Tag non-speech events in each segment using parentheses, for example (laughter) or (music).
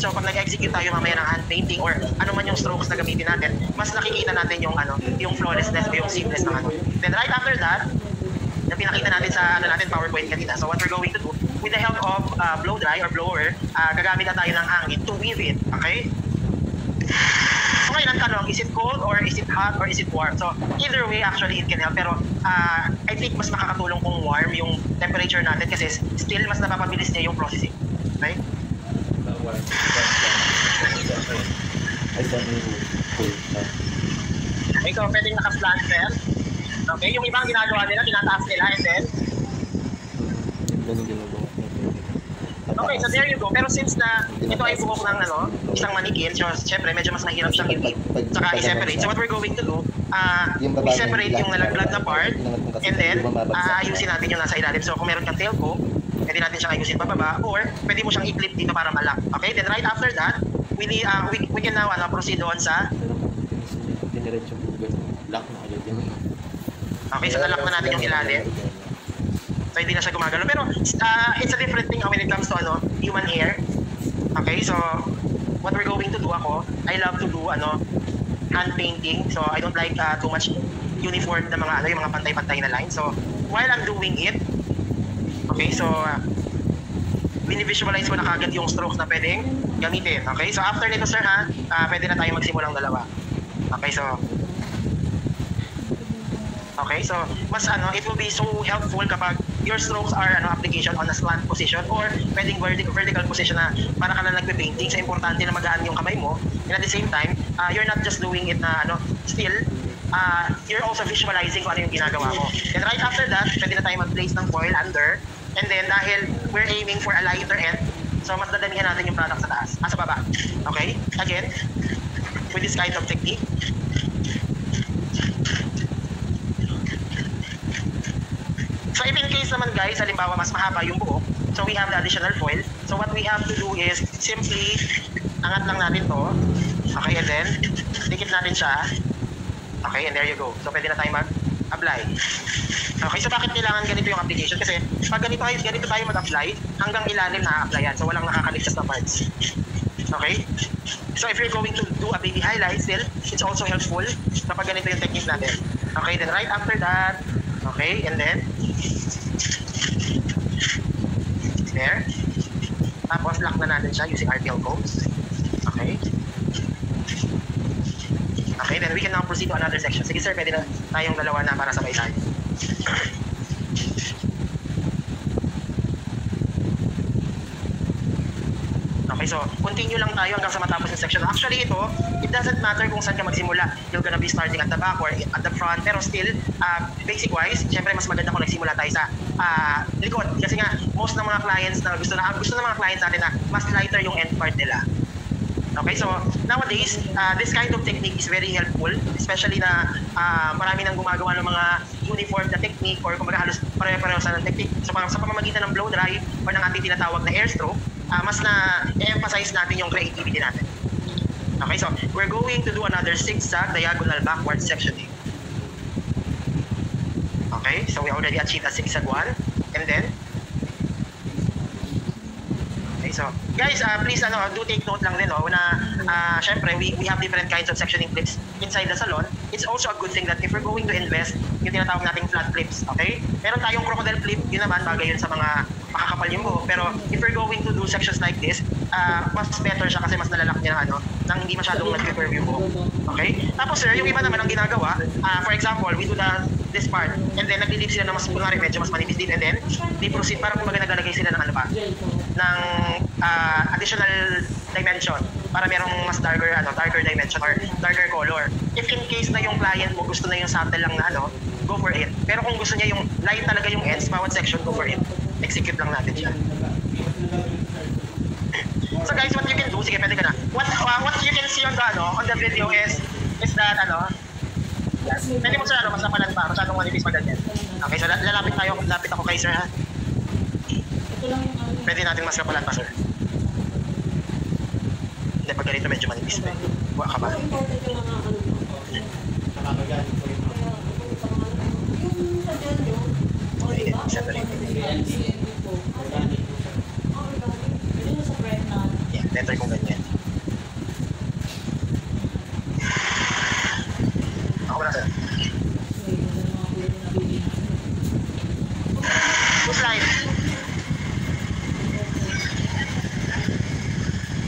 So, pag nag-execute tayo mamaya ng hand painting or ano man yung strokes na gamitin natin, mas nakikita natin yung ano, yung flawlessness yung seamless ng ano. Then right after that, na pinakita natin sa ano natin PowerPoint kanina. So what we're going to do, with the help of uh, blow dry or blower, uh, gagamit na tayo ng hangin to weave it. Okay? So ngayon ang tanong, is it cold or is it hot or is it warm? So either way actually it can help pero uh, I think mas makakatulong kung warm yung temperature natin kasi still mas napapabilis niya yung processing. Okay? I thought you cool. Okay, so pwedeng naka-flanfer. Okay, yung ibang ginagawa nila, tinataas nila and then. Okay, so there you go. Pero since na ito ay buhok ng ano, isang manikin, so syempre medyo mas mahirap siyang i saka i-separate. So what we're going to do, uh, we separate yung nalaglag na part and then uh, ayusin natin yung nasa ilalim. So kung meron kang tail comb, pwede natin siyang ayusin pababa or pwede mo siyang i-clip dito para malak. Okay, then right after that, we, need, uh, we, we can now ano, proceed on sa Diniretso mo. Lock na agad yun. Okay, so nalak na natin yung ilalim. So hindi na siya gumagalaw. Pero uh, it's a different thing when it comes to ano, human hair. Okay, so what we're going to do ako, I love to do ano, hand painting. So I don't like uh, too much uniform na mga ano, yung mga pantay-pantay na line. So while I'm doing it, okay, so uh, binivisualize ko na kagad yung strokes na pwedeng gamitin. Okay, so after nito sir ha, uh, pwede na tayo magsimulang dalawa. Okay, so Okay, so mas ano, it will be so helpful kapag your strokes are ano application on a slant position or pwedeng vertical, vertical position na para ka na nagpe-painting. So importante na magaan yung kamay mo. And at the same time, uh, you're not just doing it na ano, still uh, you're also visualizing kung ano yung ginagawa mo. And right after that, pwede na tayo mag-place ng foil under. And then dahil we're aiming for a lighter end, so mas dadamihan natin yung product sa taas, ah, sa baba. Okay? Again, with this kind of technique, So if in case naman guys, halimbawa mas mahaba yung buhok, so we have the additional foil. So what we have to do is simply angat lang natin to. Okay, and then dikit natin siya. Okay, and there you go. So pwede na tayo mag-apply. Okay, so bakit kailangan ganito yung application? Kasi pag ganito, tayo- ganito tayo mag-apply, hanggang ilalim na-applyan. So walang nakakaligtas na parts. Okay? So if you're going to do a baby highlight still, it's also helpful kapag ganito yung technique natin. Okay, then right after that, okay, and then there. Tapos lock na natin siya using RTL codes. Okay. Okay, then we can now proceed to another section. Sige sir, pwede na tayong dalawa na para sabay tayo. Okay, so continue lang tayo hanggang sa matapos yung section. Actually ito, it doesn't matter kung saan ka magsimula. You're gonna be starting at the back or at the front, pero still, uh, basic-wise, syempre mas maganda kung nagsimula tayo sa uh, likod. Kasi nga, most ng mga clients na gusto na, gusto ng mga clients natin na mas lighter yung end part nila. Okay, so nowadays, uh, this kind of technique is very helpful, especially na uh, marami nang gumagawa ng mga uniform na technique or kumbaga halos pare-pareho sa ng technique. So parang sa pamamagitan ng blow dry or ng ating tinatawag na air stroke, uh, mas na emphasize natin yung creativity natin. Okay, so we're going to do another zigzag diagonal backward sectioning. Okay, so we already achieved a zigzag one. And then, Okay, so guys, uh, please ano, do take note lang din no, na uh, syempre we, we have different kinds of sectioning clips inside the salon. It's also a good thing that if we're going to invest, yung tinatawag nating flat clips, okay? Meron tayong crocodile clip, yun naman bagay yun sa mga makakapal yung buhok. Pero if we're going to do sections like this, uh, mas better siya kasi mas nalalak niya ano, nang hindi masyadong nag-curve yung buhok. Okay? Tapos sir, yung iba naman ang ginagawa, uh, for example, we do the this part and then nagli-leave sila na mas kunwari medyo mas manipis din and then they proceed parang kumbaga naglalagay sila ng ano pa ng uh, additional dimension para merong mas darker ano darker dimension or darker color if in case na yung client mo gusto na yung subtle lang na ano go for it pero kung gusto niya yung light talaga yung ends bawat section go for it execute lang natin siya (laughs) So guys, what you can do, sige, pwede ka na. What, uh, what you can see on the, ano, on the video is, is that, ano, Pwede mo sir, ano, mas napalan pa, masyadong manipis pa ganyan. Okay, so lalapit tayo, lapit ako kay sir ha. Pwede natin mas kapalan pa sir. Hindi, pag ganito medyo manipis pa. Buwa ka ba? Na rin. Yeah, letter kong ganyan. Ako na sir. Push line.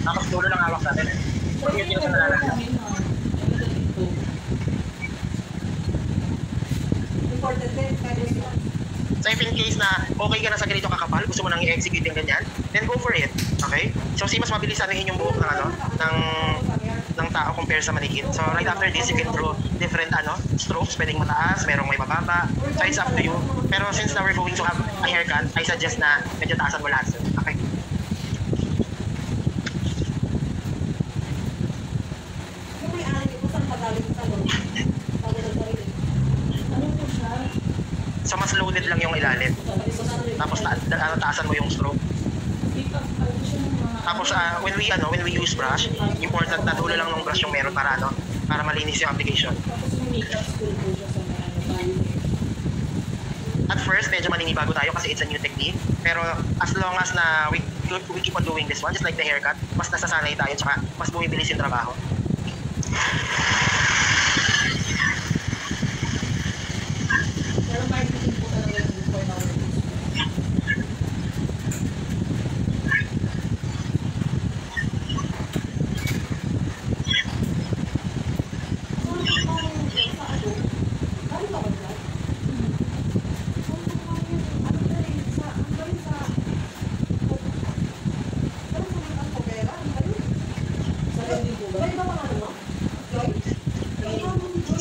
Tapos dulo lang hawak natin eh. Pag yung sa nalalagyan. So if in case na okay ka na sa ganito kakapal, gusto mo nang i-execute yung ganyan, then go for it. Okay? So si mas mabilis ano yung buhok ng ano, ng ng tao compare sa manikin. So right after this, you can draw different ano, strokes. Pwedeng mataas, merong may mababa. So it's up to you. Pero since na we're going to have a haircut, I suggest na medyo taasan mo lahat. sir. Okay? So mas loaded lang yung ilalim. Tapos ta ta- taasan mo yung stroke. Tapos uh, when we ano, when we use brush, important na dulo lang ng brush yung meron para ano, para malinis yung application. At first, medyo maninibago tayo kasi it's a new technique. Pero as long as na we, we keep on doing this one, just like the haircut, mas nasasanay tayo tsaka mas bumibilis yung trabaho.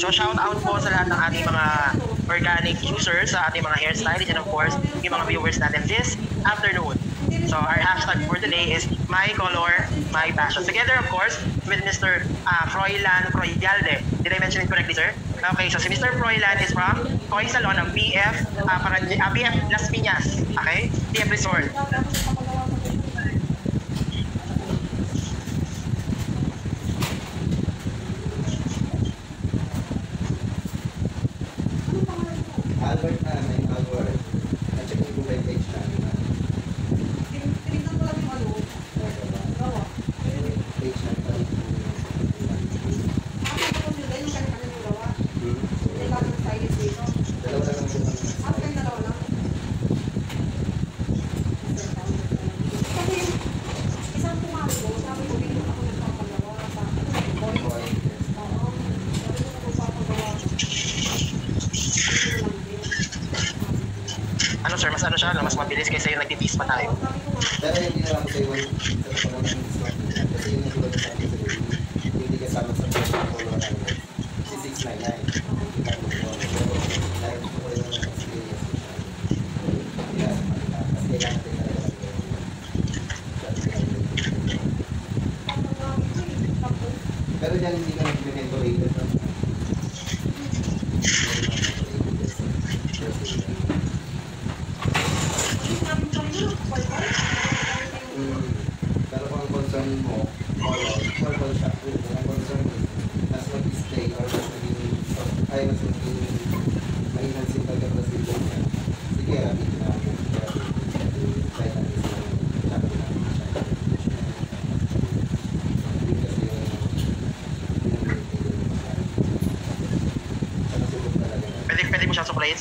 So shout out po sa lahat ng ating mga organic users, sa ating mga hairstylists, and of course, yung mga viewers natin this afternoon. So our hashtag for today is my color, my passion. Together, of course, with Mr. Uh, Froilan Froyalde. Did I mention it correctly, sir? Okay, so si Mr. Froilan is from Koi Salon ng PF, uh, para, uh, PF Las Piñas. Okay? PF Resort.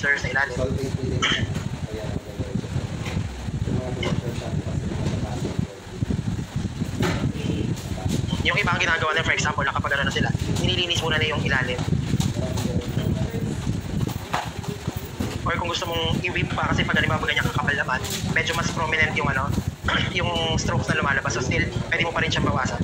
Mga napasok ko. Yung iba ang ginagawa nila, for example, nakapag na sila, nililinis muna na yung ilalim. Or kung gusto mong i-whip pa, kasi pag halimbawa ganyan kakapal naman, medyo mas prominent yung ano, (clears throat) yung strokes na lumalabas. So still, pwede mo pa rin siyang bawasan.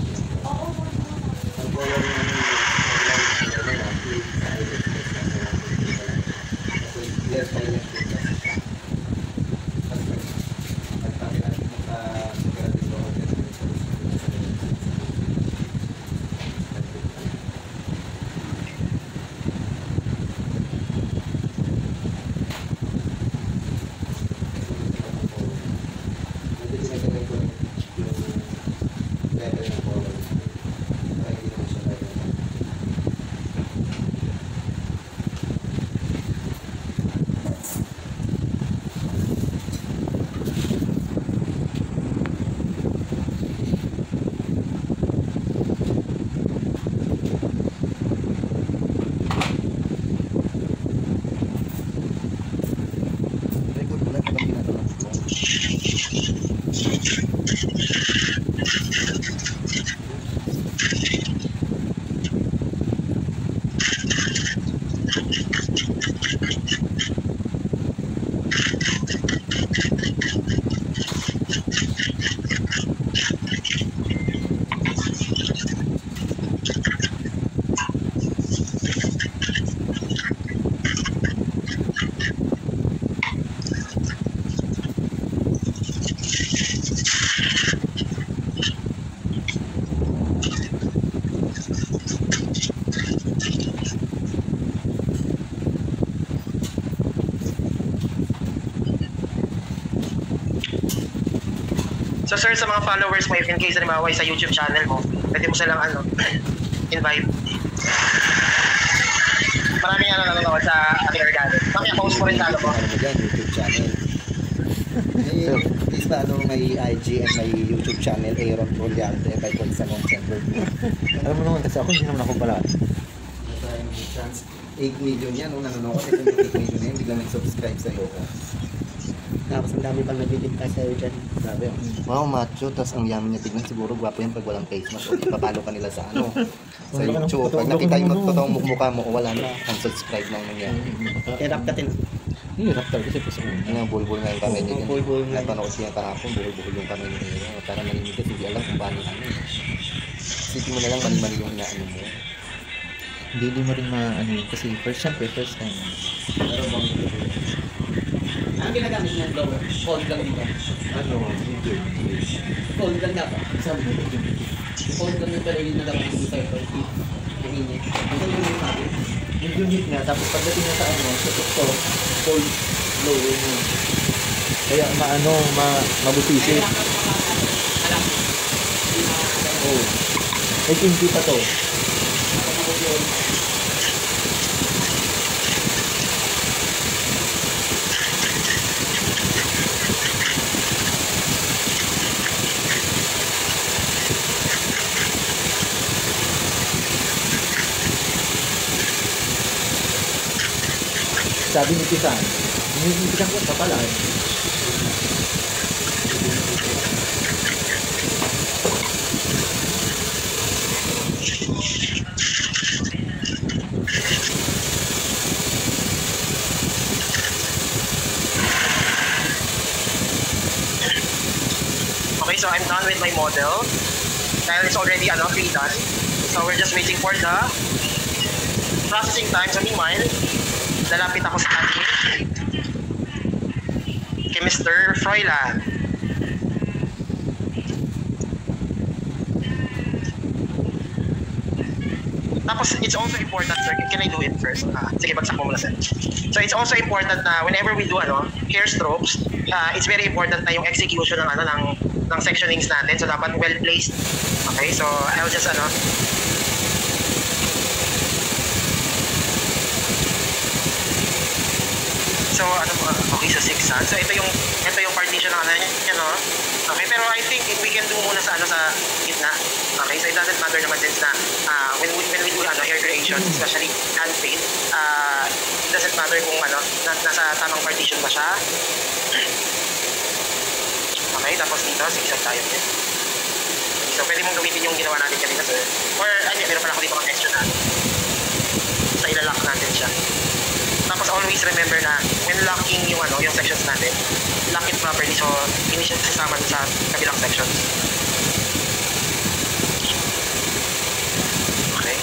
Sir, sa mga followers mo, if in case halimbawa sa YouTube channel mo, pwede mo silang ano, (clears throat) invite. Maraming ano nanonood sa ating organic. Mamaya post mo rin sa ano mo. Ano mo dyan, YouTube channel. (laughs) Eh, please pa, ano, may IG and may YouTube channel, Aaron Troliante, by Consamon Center. Alam mo naman kasi ako, hindi naman ako pala. Chance, 8 million yan, nung nanonood, ito yung 8 million na yan, biglang nag-subscribe sa'yo ko. Tapos ang dami pang nagdidikta sa'yo dyan. Grabe. Wow, macho, tas ang yaman niya tignan, siguro gwapo yan pag walang face mask. O, ipapalo ka nila sa ano, sa YouTube. Pag nakita yung ano. totoong mukha mo, wala na, unsubscribe lang nangyari. Hirap ka tin. Hirap talaga kasi kasi Ano, bulbul nga yung kamay niya. Bulbul nga. Napanood siya kahapon, bulbul yung kamay niya. Para narinig kasi hindi alam kung paano ano. Isipin mo na lang mali-mali yung inaano mo. Hindi, hindi mo rin ma-ano yun. Kasi first, syempre, first time. Pero bang Ang ginagamit niya blower, cold lang dito. Ano. Cold lang dapat. Sabi mo. Cold lang yung pero yung nalabas dito sa'yo. Pero hindi. Ito yung yung unit nga, tapos pagdating na sa ano, sa ito, cold blower mo. Kaya maano, ma, mabusisi. Oh. May kinti pa to. Sabi ni Ninipisan ko. Okay, so I'm done with my model. Dahil it's already ano, pre-done. So we're just waiting for the processing time. So meanwhile, lalapit ako sa ating kay Mr. Froilan. Tapos, it's also important, sir, can I do it first? Ah, sige, bagsak mo muna, sir. So, it's also important na whenever we do ano, hair strokes, uh, it's very important na yung execution ng ano ng ng sectionings natin. So, dapat well placed. Okay, so I'll just ano, So ano ba? Okay, so 6 ha. So ito yung ito yung partition ng ano niya, no? Okay, pero I think we can do muna sa ano sa gitna. Okay, so it doesn't matter naman since na uh, when we when we do ano hair creation, especially hand paint, uh, it doesn't matter kung ano na, nasa tamang partition ba siya. Okay, tapos dito, zigzag tayo din. So pwede mong gamitin yung ginawa natin kanina. Or, ay, meron pala ako dito mga extra na. So ilalak natin siya. Tapos always remember na when locking yung ano, yung sections natin, lock it properly so hindi siya sasama sa kabilang sections. Okay.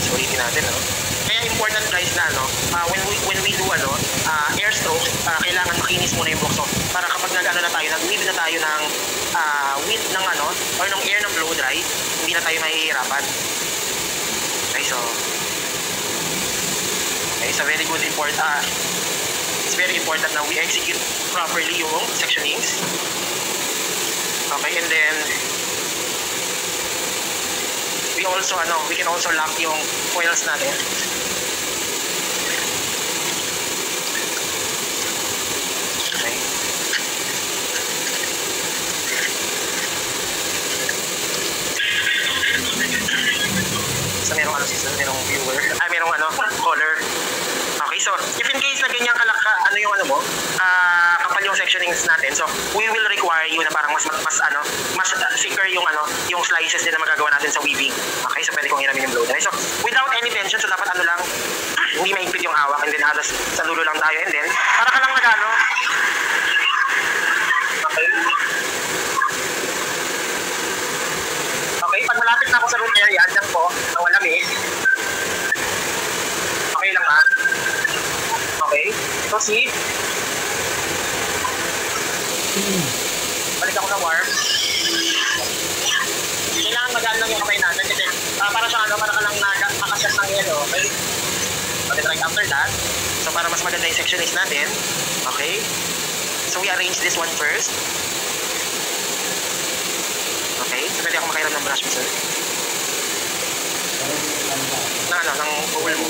So ulitin natin, no? Important guys na ano, ah, when we when we do ano, ah, air stroke, ah, kailangan makinis muna yung box. So, para kapag nag-ano na tayo, nag-weave na tayo ng ah, wind ng ano, or ng air ng blow dry, hindi na tayo mahihirapan. Okay, so Okay, so very good important ah, it's very important na we execute properly yung sectionings. Okay, and then we also ano, we can also lock yung coils natin. Okay. So merong ano sister, viewer, ay merong ano, caller. Okay, so if in case na ganyan kalaka, ano yung ano mo, ah kapal yung sectionings natin, so we will require you na parang mas mas ano, mas uh, thicker yung ano, yung slices din na magagawa natin sa weaving. Okay, so pwede kong hiramin yung blow dry. So without any tension, so dapat ano lang, (clears throat) hindi maigpit yung hawak and then halos sa dulo lang tayo and then para ka lang nagano. Okay. Okay, pag malapit na ako sa root area, dyan po, na malamig. Okay lang ha? So see, balik ako na warm. Kailangan magaan lang yung kamay natin kasi ah, para siyang ano, para ka lang nakakasyat ng yelo, okay? Okay, right after that, so para mas maganda yung sectionings natin, okay? So we arrange this one first. Okay, so pwede ako makairam ng brush mo, sir. Na ano, ng bubble mo.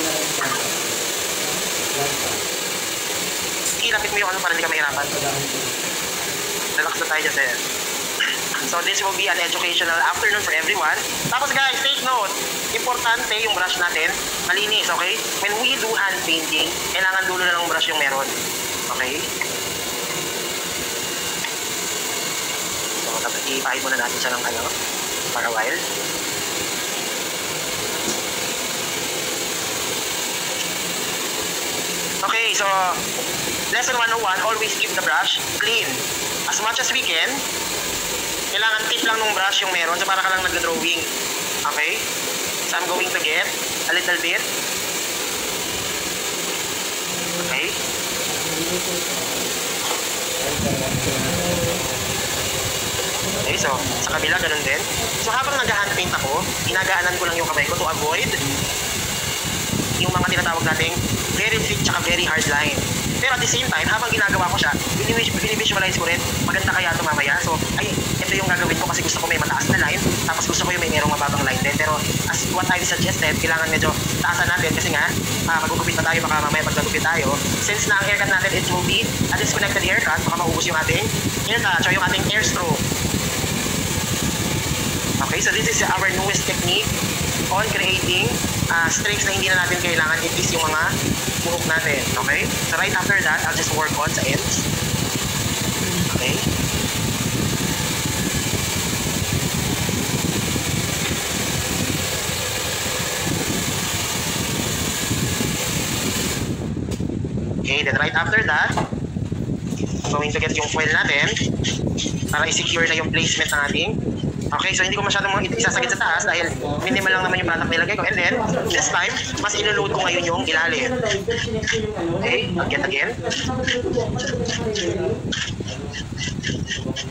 Ilapit mo yung ano para hindi ka mahirapan. Relax na tayo dyan. So this will be an educational afternoon for everyone. Tapos guys, take note, importante yung brush natin, malinis, okay? When we do hand painting, kailangan dulo na ng brush yung meron. Okay? So, dapat ipahid muna natin siya ng ano, para a while. Okay, so lesson 101, always keep the brush clean. As much as we can, kailangan tip lang ng brush yung meron so para ka lang nag-drawing. Okay? So I'm going to get a little bit. Okay? Okay, so sa kabila ganun din. So habang nag-hand paint ako, inagaanan ko lang yung kamay ko to avoid yung mga tinatawag nating very thick tsaka very hard line. Pero at the same time, habang ginagawa ko siya, binivis- binivisualize ko rin, maganda kaya ito mamaya. So, ay, ito yung gagawin ko kasi gusto ko may mataas na line, tapos gusto ko yung may merong mababang line din. Pero as what I suggested, kailangan medyo taasan natin kasi nga, ah, magugupit pa tayo, baka mamaya pag nagupit tayo. Since na ang haircut natin, it will be a disconnected haircut, baka maubos yung ating haircut, so yung ating hair stroke. Okay, so this is our newest technique on creating uh, strings na hindi na natin kailangan i-piece yung mga buhok natin. Okay? So right after that, I'll just work on sa ends. Okay? Okay, then right after that, going to get yung foil natin para i-secure na yung placement ng ating Okay, so hindi ko masyadong isasagit sa taas dahil minimal lang naman yung product nilagay ko. And then, this time, mas iloload ko ngayon yung ilalim. Okay, again, again.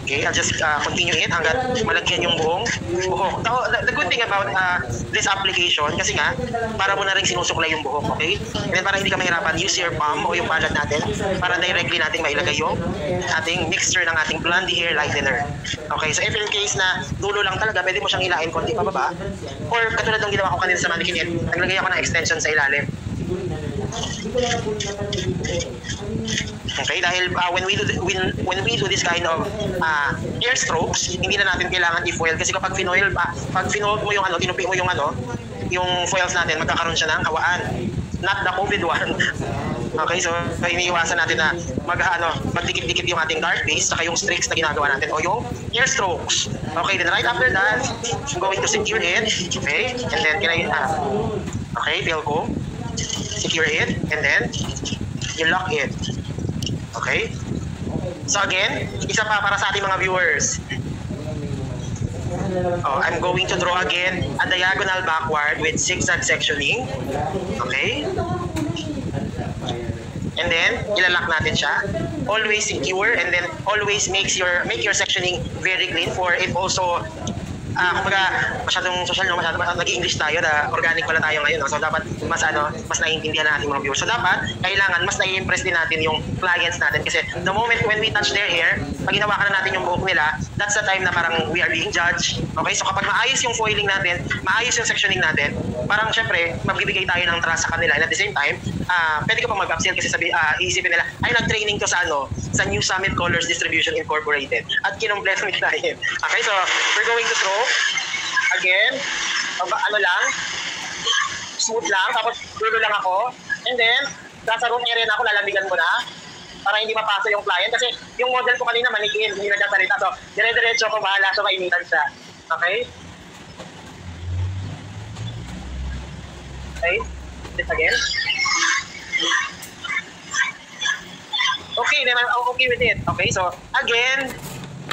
Okay, I'll just uh, continue it hanggat malagyan yung buong buhok. So, the, good thing about uh, this application, kasi nga, para mo na rin sinusuklay yung buhok, okay? And then para hindi ka mahirapan, use your palm o yung palad natin para directly natin mailagay yung ating mixture ng ating blondie hair lightener. Okay, so if in case na dulo lang talaga, pwede mo siyang ilain konti pababa. Or katulad ng ginawa ko kanina sa mannequin head, naglagay ako ng extension sa ilalim. Okay, dahil uh, when we do when when we do this kind of uh, hair strokes, hindi na natin kailangan i-foil kasi kapag finoil pa, pag finoil mo yung ano, tinupi mo yung ano, yung foils natin, magkakaroon siya ng hawaan. Not the COVID one. (laughs) Okay, so, iniiwasan natin na mag ano, magdikit-dikit yung ating dark base saka yung streaks na ginagawa natin o yung hair strokes. Okay, then right after that, I'm going to secure it. Okay, and then can I, uh, okay, Telco, secure it, and then you lock it. Okay? So again, isa pa para sa ating mga viewers. Oh, I'm going to draw again a diagonal backward with zigzag sectioning. Okay? And then, ilalak natin siya. Always secure and then always makes your make your sectioning very clean for it also ah kumbaga masyadong social no? Masyadong nag-English tayo na organic pala tayo ngayon no? so dapat mas ano mas naiintindihan ng ating mga viewers. So dapat kailangan mas nai-impress din natin yung clients natin. Kasi the moment when we touch their hair pag hinawakan na natin yung buhok nila that's the time na parang we are being judged. Okay? So kapag maayos yung foiling natin maayos yung sectioning natin parang syempre magbibigay tayo ng trust sa kanila. And at the same time ah pwede ka pa mag-upsell kasi sabi ah iisipin nila ay nag-training to sa ano sa New Summit Colors Distribution Incorporated. At kinumpleto nila (laughs) yun. Okay so we're going to throw again. Ano lang smooth lang. Tapos dulo lang ako. And then nasa room area na ako lalamigan ko na para hindi mapasa yung client. Kasi yung model ko kanina manikin hindi nagkasalita. So dire-diretso ko bahala so mainitan siya. Okay okay this again okay then I'm okay with it okay so again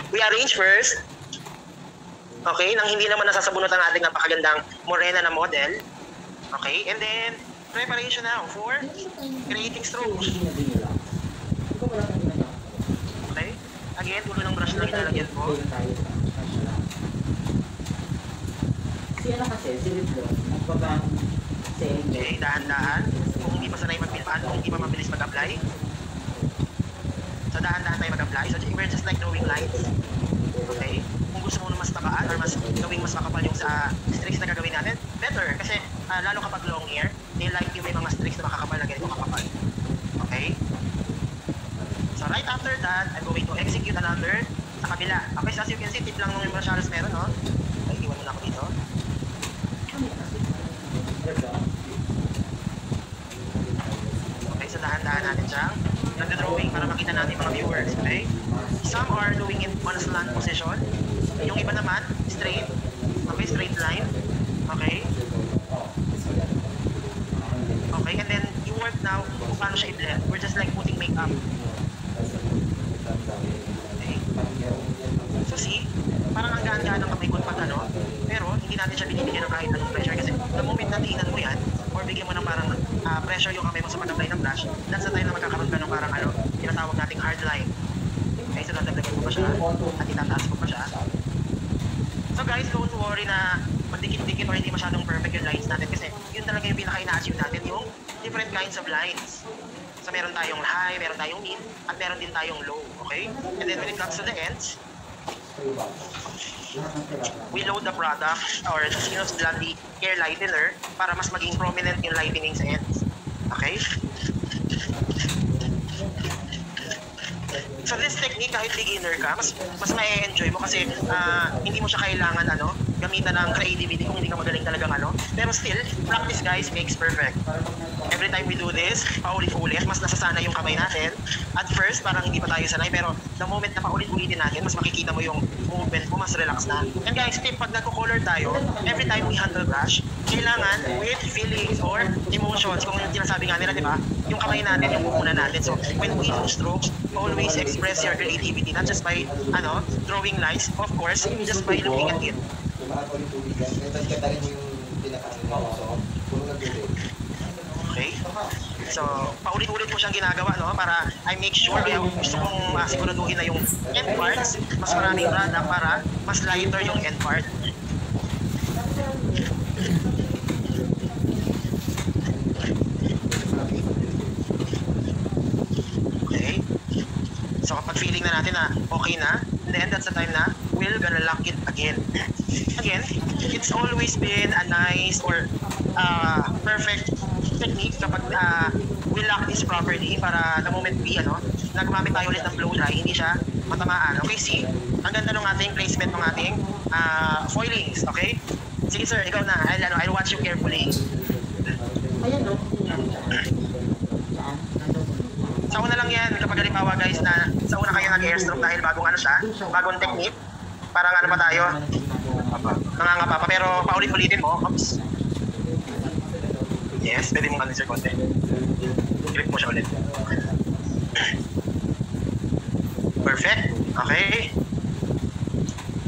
we arrange first Okay, nang hindi naman nasasabunot ang ating napakagandang morena na model. Okay, and then preparation now for creating strokes. Okay, again, tulo ng brush lang ilalagyan ko. Si ano kasi, si Riblo, nagpabang sa inyo. Okay, dahan-dahan. Kung hindi pa sanay magpilpaan, kung hindi pa mabilis mag-apply. So dahan-dahan tayo mag-apply. So we're just like drawing lines. Okay? Kung gusto mo mas tabaan or mas gawing mas makapal yung sa streaks na gagawin natin, better. Kasi ah, lalo kapag long hair, they like yung may mga streaks na makakapal na ganito kakapal. Okay? So right after that, I'm going to execute another sa kabila. Okay, so as you can see, tip lang nung yung brushalos meron, no iwan mo na ako dito. Okay, so dahan-dahan natin siyang nagda-drawing para makita natin mga viewers, okay? Some are doing it on slant position. Yung iba naman, straight. Okay, straight line. Okay? Okay, and then you work now kung paano siya i-blend. We're just like putting makeup. Okay? So see, parang ang gaan-gaan ng kamay ko pag ano, pero hindi natin siya binibigyan ng kahit anong pressure kasi the moment na tingnan mo yan, or bigyan mo ng parang ah, pressure yung kamay mo sa pag-apply ng brush, that's the time na magkakaroon ka ng parang ano, tinatawag nating hard line. Okay, so dadagdagan mo pa siya at itataas mo pa siya. So guys, don't worry na magdikit-dikit or hindi masyadong perfect yung lines natin kasi yun talaga yung pinaka-ina-achieve natin, yung different kinds of lines. So meron tayong high, meron tayong mid, at meron din tayong low, okay? And then when it comes to the ends, we load the product or the Sinus Blondie Hair Lightener para mas maging prominent yung lightening sa ends. Okay? So this technique, kahit beginner ka, mas mas may enjoy mo kasi ah, hindi mo siya kailangan ano, gamitan ng creativity kung hindi ka magaling talagang ano. Pero still, practice guys makes perfect. every time we do this, paulit-ulit, mas nasasana yung kamay natin. At first, parang hindi pa tayo sanay, pero the moment na paulit-ulitin natin, mas makikita mo yung movement mo, mas relax na. And guys, tip, pag nagko-color tayo, every time we handle brush, kailangan with feelings or emotions, kung yung sinasabi nga nila, di ba? Yung kamay natin, yung mumuna natin. So, when we do strokes, always express your creativity, not just by, ano, drawing lines, of course, just by looking at it. Okay? So, paulit-ulit mo siyang ginagawa, no? Para I make sure, kaya gusto kong uh, siguraduhin na yung end parts, mas maraming product para mas lighter yung end part. Okay? So, kapag feeling na natin na okay na, then that's the time na we're gonna lock it again. Again, it's always been a nice or uh, perfect technique kapag uh, we lock this properly para the moment we, ano, nagmamit tayo ulit ng blow dry, hindi siya matamaan. Okay, see? Ang ganda ng ating placement ng ating uh, foilings, okay? Sige sir, ikaw na. I'll, ano, I'll watch you carefully. Ayan, no? Sa una lang yan, kapag halimbawa guys na sa una kayo nag-airstroke dahil bagong ano siya, bagong technique, parang ano pa tayo, nangangapa pa, pero paulit-ulitin mo, oops. Yes, pwede mong sir konti. Grip mo siya ulit. Perfect. Okay.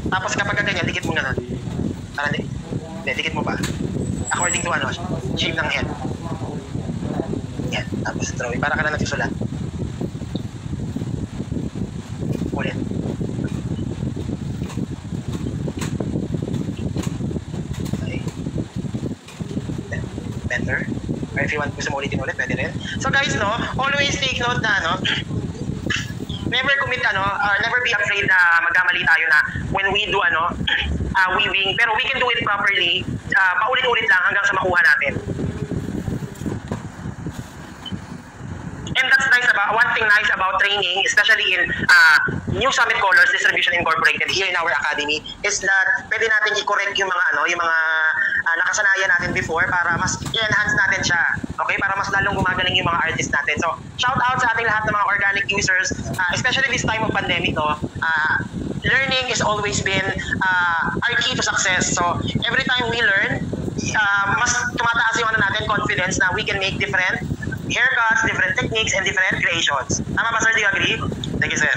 Tapos kapag ganyan, dikit mo ganun. Para di, hindi, dikit mo ba? According to ano, shape ng head. Yan, tapos drawing. Para ka na nagsusulat. Ulit. Okay. Be- Better. Or if you want gusto mo ulitin ulit, pwede rin. So guys, no, always take note na, no, never commit, ano, uh, never be afraid na magkamali tayo na when we do, ano, (clears throat) uh, weaving. Pero we can do it properly, uh, paulit-ulit lang hanggang sa makuha natin. And that's nice about one thing nice about training, especially in uh, New Summit Colors Distribution Incorporated here in our academy, is that pwede natin i-correct yung mga ano, yung mga nakasanayan natin before para mas i-enhance natin siya. Okay? Para mas lalong gumagaling yung mga artists natin. So, shout out sa ating lahat ng mga organic users, uh, especially this time of pandemic, no? Uh, learning has always been uh, our key to success. So, every time we learn, uh, mas tumataas yung ano natin, confidence na we can make different haircuts, different techniques, and different creations. Tama ba, sir? Do you agree? Thank you, sir.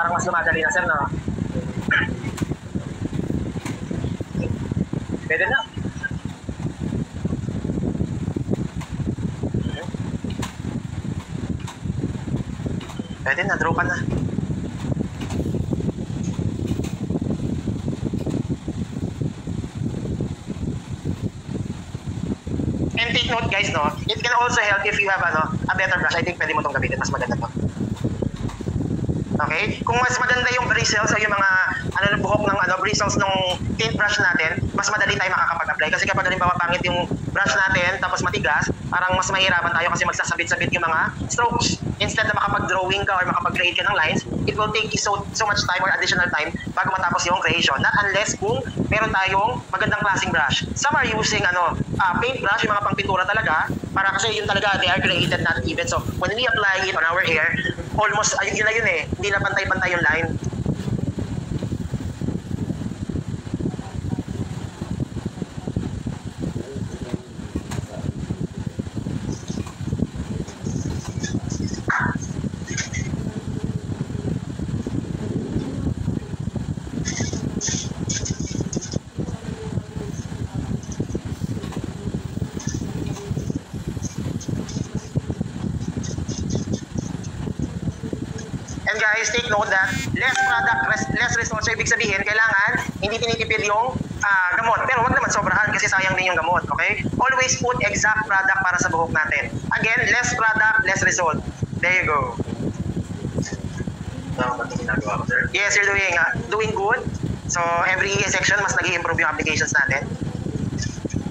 Parang mas lumadali na, sir, no? Pwede na. Pwede na, draw ka na. And take note guys, no, it can also help if you have ano, a better brush. I think pwede mo itong gamitin, mas maganda to. Okay? Kung mas maganda yung bristles o yung mga ano buhok ng ano bristles ng tint brush natin, mas madali tayo makakapag-apply kasi kapag halimbawa pangit yung brush natin tapos matigas, parang mas mahirapan tayo kasi magsasabit-sabit yung mga strokes. Instead na makapag-drawing ka or makapag-create ka ng lines, it will take you so, so much time or additional time bago matapos yung creation. Not unless kung meron tayong magandang klaseng brush. Some are using ano, uh, paint brush, yung mga pangpintura talaga, para kasi yun talaga, they are created not even. So, when we apply it on our hair, almost, ayun yun na yun eh, hindi na pantay-pantay yung line. And guys, take note that less product, res- less results. So, ibig sabihin, kailangan hindi tinitipid yung ah, gamot. Pero wag naman sobrahan kasi sayang din yung gamot, okay? Always put exact product para sa buhok natin. Again, less product, less result. There you go. Yes, you're doing ah, doing good. So, every section, mas nag improve yung applications natin.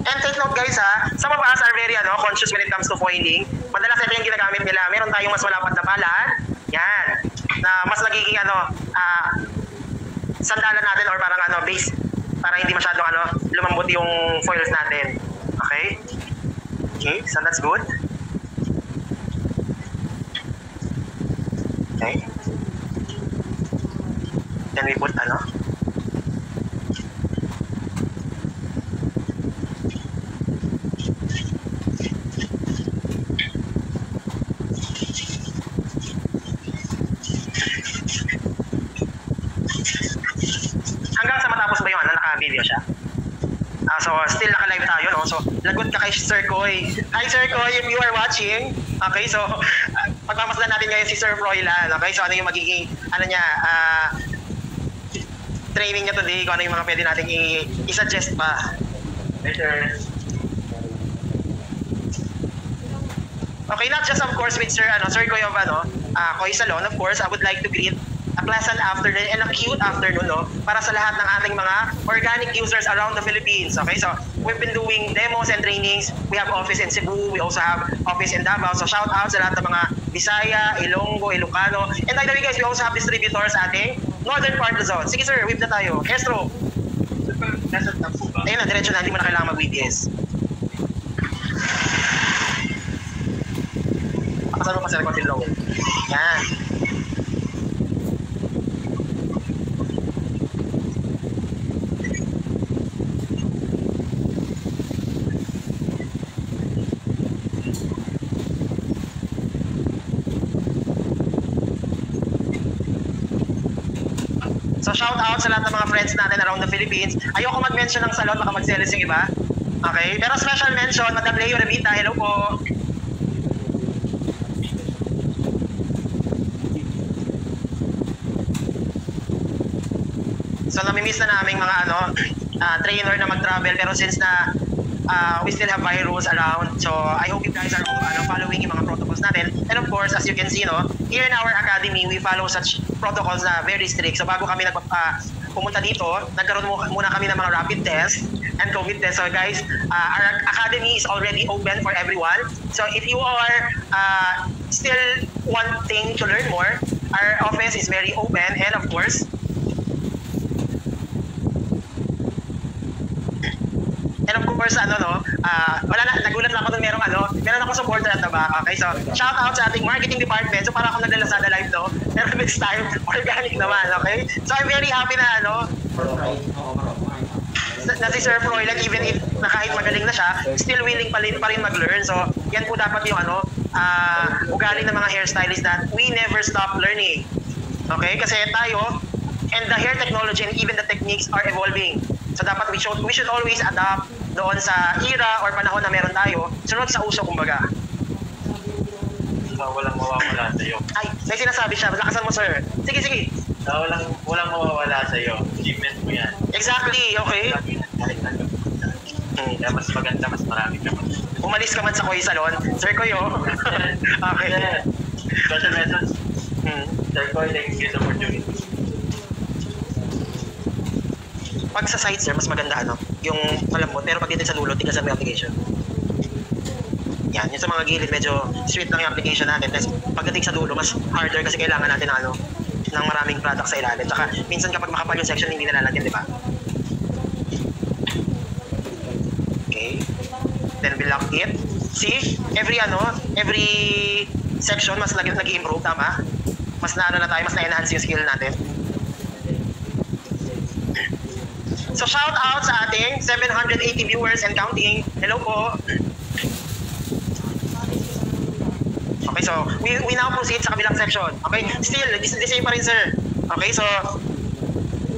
And take note guys ha, some of us are very ano, conscious when it comes to foiling. Madalas ito yung ginagamit nila. Meron tayong mas malapad na palad. Yan. Na mas nagiging ano, ah, sandalan natin or parang ano, base para hindi masyadong ano, lumambot yung foils natin. Okay? Okay, so that's good. Okay. Then we put ano? Hanggang sa matapos ba yung ano, naka-video siya? Ah, so, still naka-live tayo, no? So, lagot ka kay Sir Koy. Hi, Sir Koy, if you are watching. Okay, so, uh, pagmamasdan natin ngayon si Sir Froilan. Okay, so ano yung magiging, ano niya, ah, training niya today, kung ano yung mga pwede natin i-suggest pa. Better. Okay, not just of course with Sir, ano, Sir Koy of, ano, ah, Koy Salon, of course, I would like to greet pleasant afternoon and a cute afternoon, no? Para sa lahat ng ating mga organic users around the Philippines. Okay, so we've been doing demos and trainings. We have office in Cebu. We also have office in Davao. So shout out sa lahat ng mga Bisaya, Ilonggo, Ilocano. And by the way guys, we also have distributors sa ating northern part of the zone. Sige sir, whip na tayo. Estro. Nasa top po ba? Ayun na, diretso na. Hindi mo na kailangan mag-WBS. Pakasal mo pa sir, konti low. Yan. So shout out sa lahat ng mga friends natin around the Philippines. Ayoko mag-mention ng salon, baka magselos yung iba. Okay? Pero special mention, Madam Leo Revita, hello po. So namimiss na namin mga ano, (clears throat) ah, trainer na mag-travel pero since na ah, we still have virus around. So I hope you guys are ano, following yung mga protocols natin. And of course, as you can see, no, here in our academy, we follow such protocols na very strict. So bago kami nag ah, pumunta dito, nagkaroon muna kami ng mga rapid test and COVID test. So guys, ah, our academy is already open for everyone. So if you are ah, still wanting to learn more, our office is very open and of course, And of course, ano no, ah, wala na, nagulat lang ako nung merong ano, meron ako supporter at back. Okay, so shout out sa ating marketing department. So para akong naglalasada live no, pero this time, (laughs) organic naman, okay? So I'm very happy na ano, na, na si Sir Froilan, even if na kahit magaling na siya, still willing pa rin, pa rin mag-learn. So yan po dapat yung ano, ah, ugali ng mga hairstylist na we never stop learning. Okay? Kasi tayo, and the hair technology and even the techniques are evolving. So dapat we should, we should always adapt doon sa era or panahon na meron tayo, sunod sa uso kumbaga. Sa walang mawawala sa iyo. Ay, may sinasabi siya, lakasan mo sir. Sige, sige. Sa walang walang mawawala sa iyo. Achievement mo yan. Exactly, okay. Hmm. Kaya mas maganda, mas marami ka. Umalis ka man sa Koy Salon. Sir Koy, oh. (laughs) okay. Special message. Hmm. Sir Koy, thank you sa opportunity. Pag sa site, sir, mas maganda ano, yung malambot. Pero pag dito sa dulo, tigasan mo yung application. Yan, yung sa mga gilid, medyo sweet lang yung application natin. Tapos pagdating sa dulo, mas harder kasi kailangan natin ano, ng maraming product sa ilalim. Tsaka minsan kapag makapal yung section, hindi nalalagyan, di ba? Okay. Then we it. See, every ano, every section mas nag nag-improve, tama? Mas na ano na tayo, mas na-enhance yung skill natin. So shout out sa ating 780 viewers and counting. Hello po. Okay, so we, we now proceed sa kabilang section. Okay, still, the, same pa rin sir. Okay, so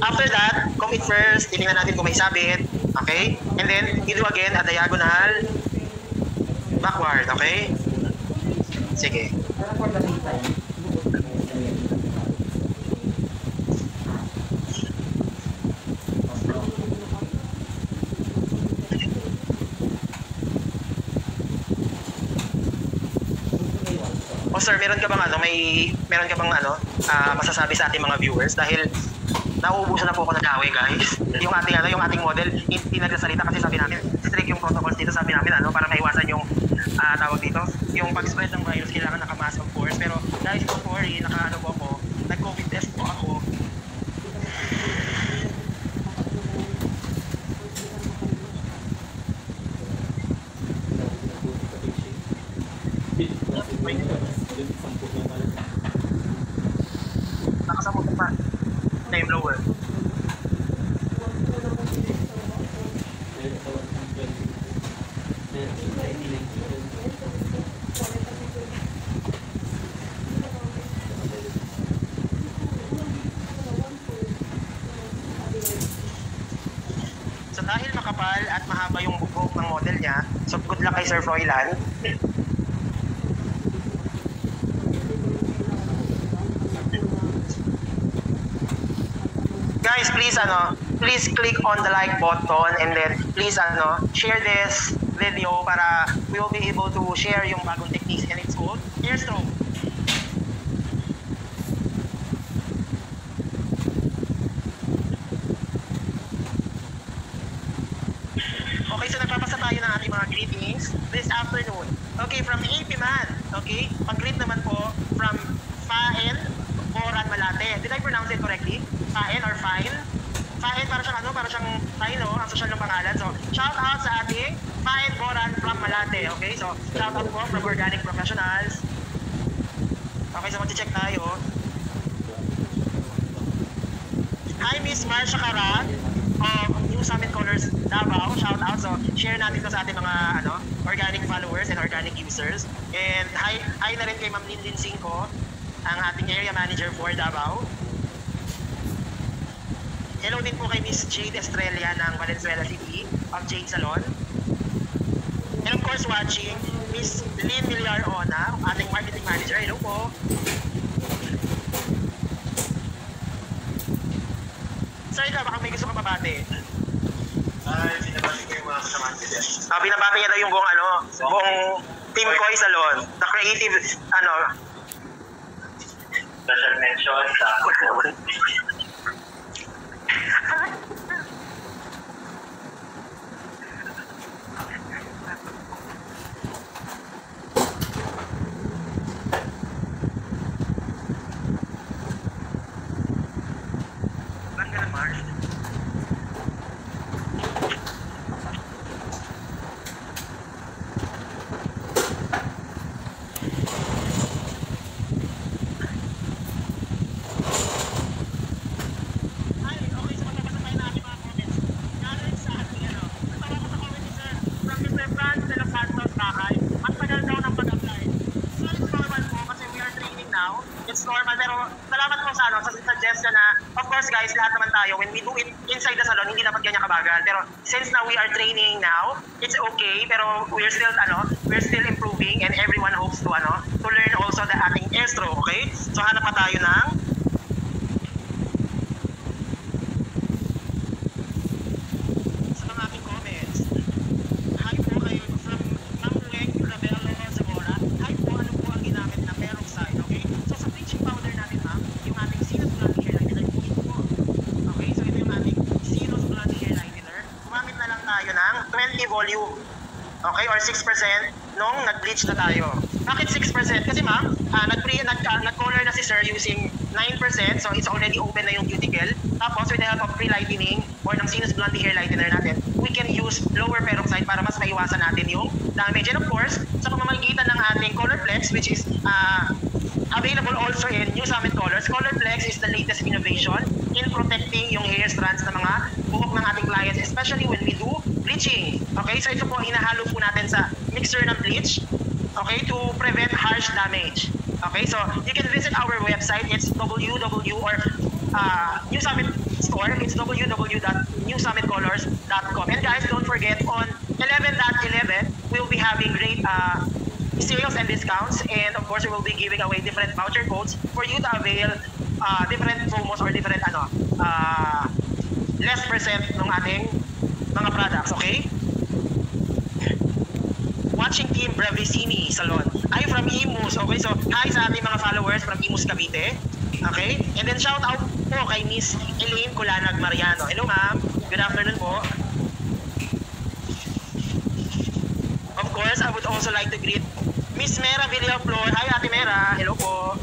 after that, commit first, titingnan natin kung may sabit. Okay, and then you do again a diagonal backward. Okay, sige. Sir, meron ka bang ano, may meron ka bang ano, ah, masasabi sa ating mga viewers dahil nauubusan na po ako ng away, guys. Yung ating ano, yung ating model hindi nagsasalita kasi sabi namin strict yung protocols dito, sabi namin ano para maiwasan yung ah, tawag dito, yung pag-spread ng virus kailangan naka-mask of course. Pero guys, don't worry, naka ano po ako, nag-COVID test po ako. lakas ang mutok pa. Time lower. So dahil makapal at mahaba yung buhok ng model niya, so good luck kay Sir Froilan. Guys, please ano, please click on the like button and then please ano, share this video para we will be able to share yung bagong techniques and it's called ear stroke. Okay, so nagpapasa tayo ng ating mga greetings this afternoon. Okay, from AP Man. Okay, pag-greet naman po from Faen Boran Malate. Did I pronounce it correctly? Faen or Fine? Faen, para siyang ano, para siyang Fine, no? Ang social ng pangalan. So, shout out sa ating Faen Boran from Malate. Okay, so shout out po from Organic Professionals. Okay, so mag-check tayo. Hi, Miss Marsha Karat of New Summit Colors Davao. Shout out. So, share natin to sa ating mga ano, organic followers and organic users. And hi, hi na rin kay Ma'am Lynn Cinco, ang ating area manager for Davao. Hello din po kay Miss Jade Estrella ng Valenzuela City of Jade Salon. And of course, watching Miss Lynn Villar Ona, ating marketing manager. Hello po. Sir, ikaw, baka may gusto ka mabati. Ay, sinabati ko yung mga kasamahan ko dyan. Ah, binabati niya daw yung buong ano, buong Team Koi Salon. The creative, ano, Special mention sa... (laughs) since now we are training now, it's okay pero we're still ano, nag-bleach na tayo. Bakit 6%? Kasi ma'am, ah, nag-pre, nag, ah, nag-color na si sir using 9%, so it's already open na yung cuticle. Tapos with the help of pre-lightening or ng Sinus Blondie Hair Lightener natin, we can use lower peroxide para mas maiwasan natin yung damage. And of course, sa pamamagitan ng ating Color Flex, which is ah, available also in New Summit Colors, Color Flex is the latest innovation in protecting yung hair strands ng mga buhok ng ating clients, especially when we do bleaching. Okay, so ito po hinahalo po natin sa mixer ng bleach okay, to prevent harsh damage. Okay, so you can visit our website. It's www or uh, New Summit store. It's www.newsummitcolors.com. And guys, don't forget on 11.11 we'll be having great uh, sales and discounts, and of course we will be giving away different voucher codes for you to avail uh, different promos or different ano uh, less percent ng ating mga products. Okay? Watching team Bravissimi Salon. I'm from Imus. Okay, so hi sa ating mga followers from Imus Cavite. Okay? And then shout out po kay Miss Elaine Kulanag Mariano. Hello ma'am. Good afternoon po. Of course, I would also like to greet Miss Mera Villaflor. Hi Ate Mera. Hello po.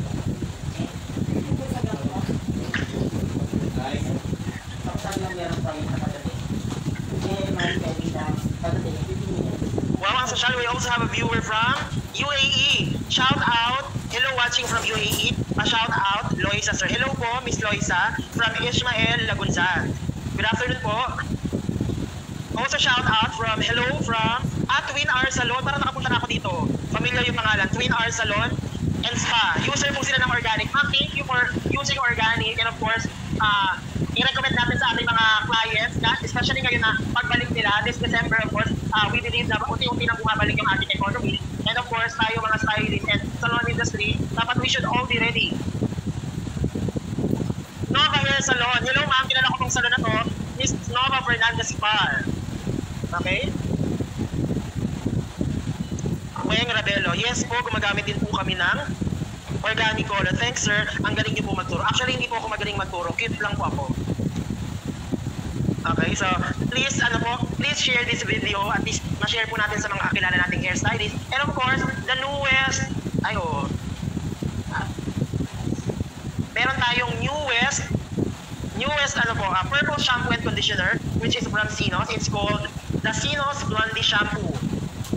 Wow, ang social, we also have a viewer from UAE. Shout out. Hello, watching from UAE. a shout out, Loisa sir. Hello po, Miss Loisa, from Ishmael Lagunza. Good afternoon po. Also shout out from, hello from, at Twin R Salon. Parang nakapunta na ako dito. Familiar yung pangalan, Twin R Salon and Spa. User po sila ng organic. Ma'am, thank you for using organic and of course, uh, i-recommend natin sa ating mga clients na especially ngayon na pagbalik nila this December of course uh, we believe na unti-unti nang bumabalik yung ating economy and of course tayo mga stylists and salon industry dapat we should all be ready Nova Hair Salon hello ma'am kilala ko tong salon na to Miss Nova Fernandez Par okay Weng Rabelo yes po gumagamit din po kami ng organic color. Thanks, sir. Ang galing niyo po magturo. Actually, hindi po ako magaling magturo. Cute lang po ako. Okay, so please, ano po, please share this video. At least, ma-share po natin sa mga kakilala nating hairstylist. And of course, the newest, ay oh, meron tayong newest, newest, ano po, uh, purple shampoo and conditioner, which is from Sinos. It's called the Sinos Blondie Shampoo.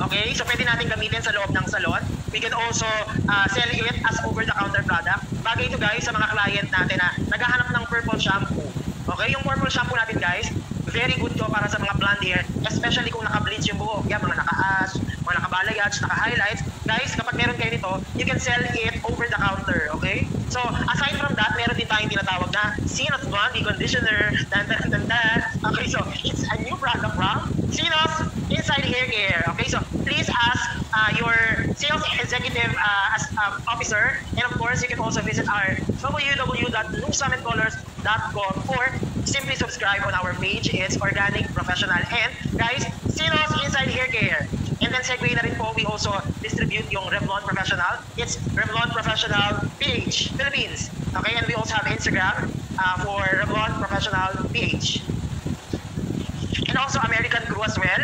Okay, so pwede natin gamitin sa loob ng salon. We can also uh, sell it as over-the-counter product. Bagay ito guys sa mga client natin na naghahanap ng purple shampoo. Okay, yung purple shampoo natin guys, very good to para sa mga blonde hair, especially kung naka-bleach yung buhok. Yan, mga naka-ash, mga naka-balayage, naka-highlights. Guys, kapag meron kayo nito, you can sell it over the counter, okay? So, aside from that, meron din tayong tinatawag na Sinos Blondie Conditioner. Dan, dan, dan, dan. Okay, so, it's a new product from Sinos Inside Hair Care. Okay, so, please ask uh, your sales executive uh, as, uh, officer. And of course, you can also visit our www.newsummitcolors.com or simply subscribe on our page. It's Organic Professional. And guys, Sinos Inside Hair Care. And then segue na rin po, we also distribute yung Revlon Professional. It's Revlon Professional PH, Philippines. Okay, and we also have Instagram uh, for Revlon Professional PH. And also American Crew as well.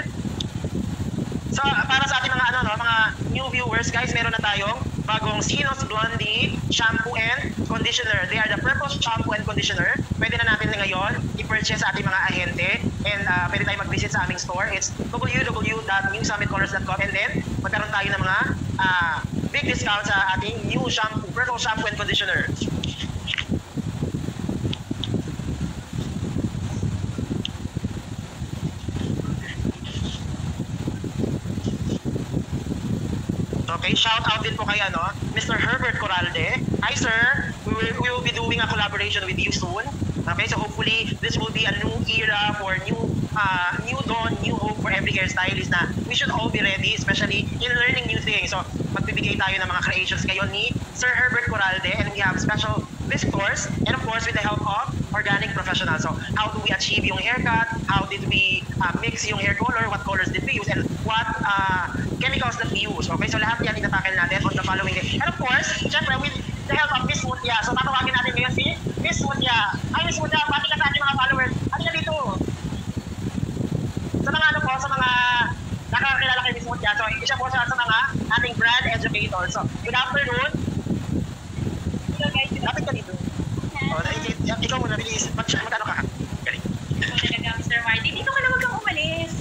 So, para sa ating mga ano no, mga new viewers, guys, meron na tayong bagong Sinos Blondie shampoo and conditioner. They are the purple shampoo and conditioner. Pwede na natin na ngayon i-purchase sa ating mga ahente and uh, pwede tayo mag-visit sa aming store. It's www.newsummitcolors.com and then magkaroon tayo ng mga uh, big discount sa ating new shampoo, purple shampoo and conditioner. Okay, shout out din po kay ano, Mr. Herbert Coralde. Hi sir, we will, we will be doing a collaboration with you soon. Okay, so hopefully this will be a new era for new uh, new dawn, new hope for every hairstylist na we should all be ready, especially in learning new things. So magbibigay tayo ng mga creations ngayon ni Sir Herbert Coralde and we have special visitors and of course with the help of organic professionals. So how do we achieve yung haircut? How did we uh, mix yung hair color? What colors did we use? And what uh, chemicals that we use? Okay, so lahat yan itatakil natin on the following day. And of course, syempre with the help of Miss Mutia. So tatawagin natin ngayon si Miss Mutia. Ay, Miss Mutia, bati ka sa ating mga followers. Ano ka dito? Sa mga ano po, sa mga nakakakilala kay Miss Mutia. So, isa po siya sa mga ating brand educator. So, good afternoon. Lapit ka dito. Oh, ikaw muna, bilis. Mag, mag ano ka? Galing. Talaga, Mr. Marty. Dito ka na wag kang umalis.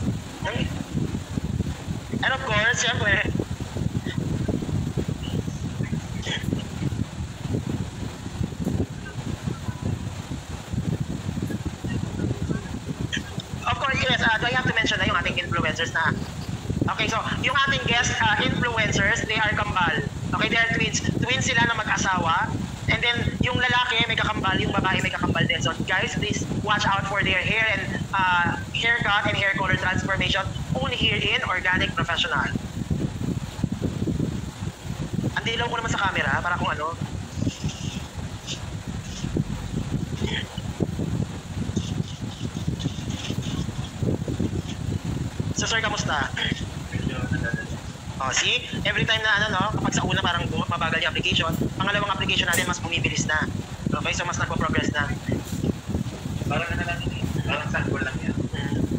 Syempre, Of course, yes, uh, do I have to mention na yung ating influencers na Okay, so yung ating guest uh, influencers, they are kambal. Okay, they are twins. Twins sila na mag-asawa. And then, yung lalaki may kakambal, yung babae may kakambal din. So, guys, please watch out for their hair and uh, haircut and hair color transformation only here in Organic Professional. Dilaw ko naman sa camera, para kung ano. So, sir, kamusta? Oh, see? Every time na ano, no, kapag sa una parang mabagal yung application, pangalawang application natin mas bumibilis na. Okay, so mas nagpo-progress na. Parang ano lang yun eh. Parang sanggol lang yan.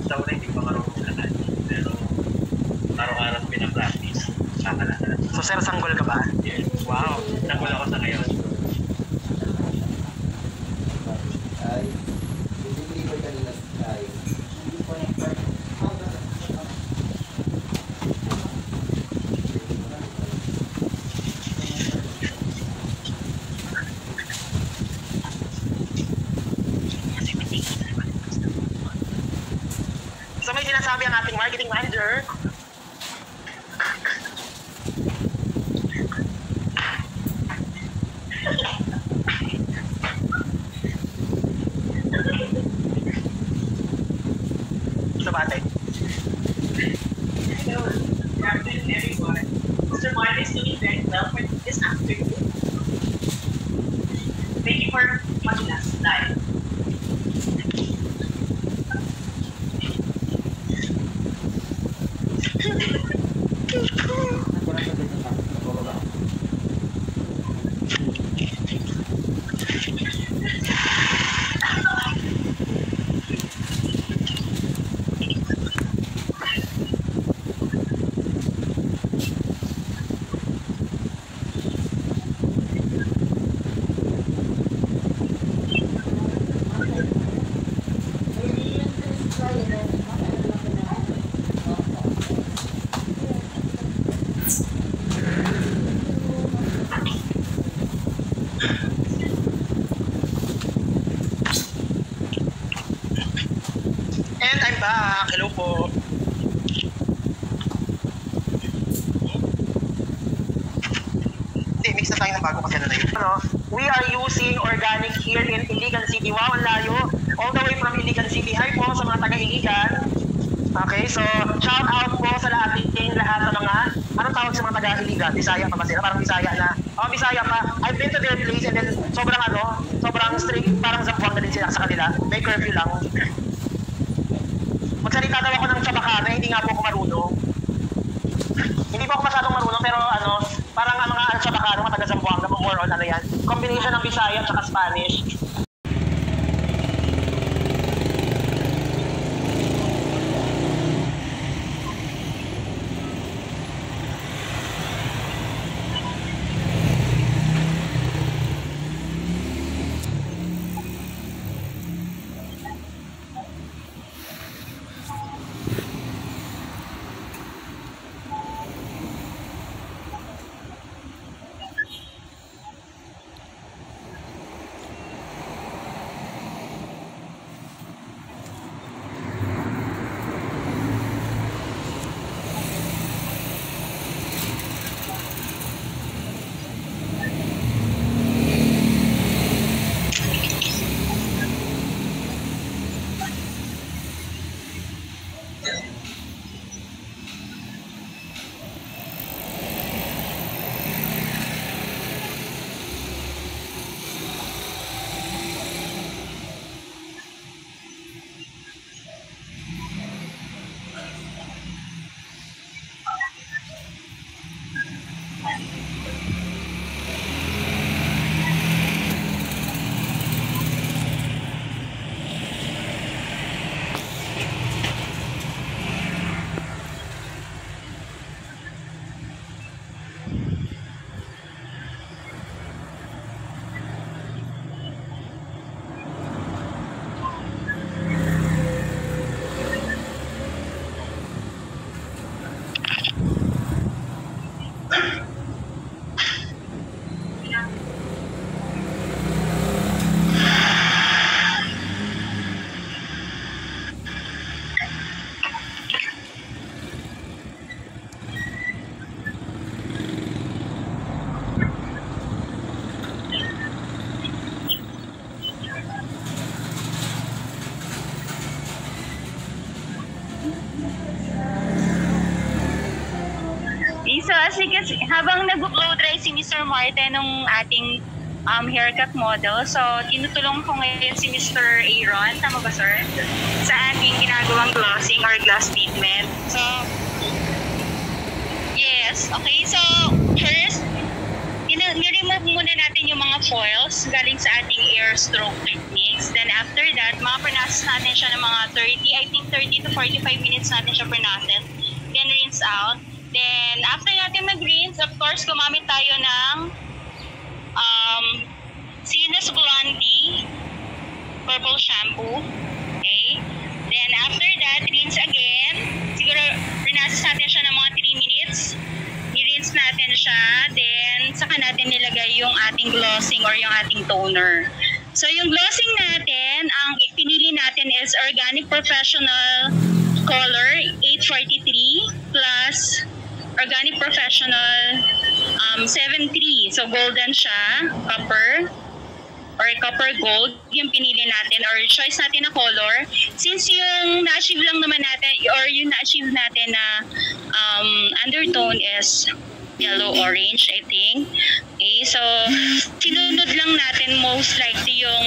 Sa una hindi pa marunong lahat. Pero araw-araw pinapractice. Saka na talaga. So, sir, sanggol ka ba? Yes. Wow. Sanggol ako sa ngayon. Ay, deliver kanina ay. So may sinasabi ang ating marketing manager. Sa batay. Hello. Good afternoon, everyone. Mr. Martin is doing very well for this afternoon. Thank you for watching us live. And I'm back. Hello po. Hindi, mix na tayo ng bago kasi ano na yun. Ano, we are using organic here in Iligan City. Wow, ang layo. All the way from Iligan City. Hi po sa mga taga-Iligan. Okay, so shout out po sa lahat ating lahat ng mga anong tawag sa mga taga-Iligan? Bisaya pa ba sila? Parang Bisaya na. Oh, Bisaya pa. I've been to their place and then sobrang ano, sobrang strict, parang zampuang na din sila sa kanila. May curfew lang. Magsalita daw ako ng Chabacana, hindi nga po ako marunong. Hindi po ako masyadong marunong, pero ano, parang ang mga Chabacano, mga taga Zamboanga, more on ano yan. Combination ng Bisaya at Spanish. Habang nag-blow dry si Mr. Martin ng ating um, haircut model, so tinutulong ko ngayon si Mr. Aaron, tama ba sir? Sa ating ginagawang glossing or gloss treatment. So, yes, okay. So, first, ni-remove muna natin yung mga foils galing sa ating air stroke techniques. Then after that, mga pronases natin siya ng mga 30, I think 30 to 45 minutes natin siya pronases. Then rinse out. Then after natin mag-rinse, of course, gumamit tayo ng um, Sinus Blondie purple shampoo. Okay? Then after that, rinse again. Siguro, rinases natin siya ng mga 3 minutes. I-rinse natin siya. Then, saka natin nilagay yung ating glossing or yung ating toner. So, yung glossing natin, ang pinili natin is Organic Professional color 843 plus organic professional um, 73. So golden siya, copper or copper gold yung pinili natin or choice natin na color. Since yung na-achieve lang naman natin or yung na-achieve natin na um, undertone is yellow orange I think. Okay, so sinunod lang natin most likely yung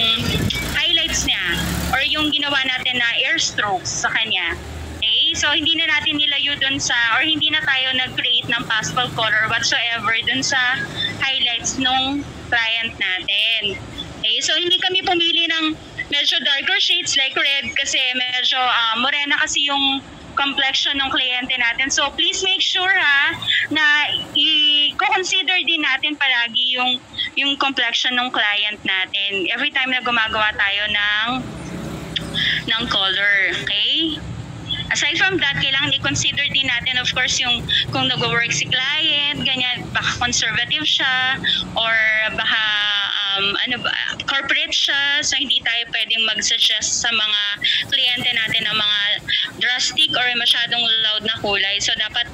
highlights niya or yung ginawa natin na air strokes sa kanya. So hindi na natin nilayo dun sa or hindi na tayo nag-create ng pastel color whatsoever dun sa highlights nung client natin. Okay, so hindi kami pumili ng medyo darker shades like red kasi medyo ah, morena kasi yung complexion ng kliyente natin. So please make sure ha na i-consider din natin palagi yung yung complexion ng client natin every time na gumagawa tayo ng ng color. Okay? Aside from that, kailangan i-consider din natin of course yung kung nag-work si client, ganyan, baka conservative siya or baka um, ano ba, corporate siya so hindi tayo pwedeng mag-suggest sa mga kliyente natin ng mga drastic or masyadong loud na kulay. So dapat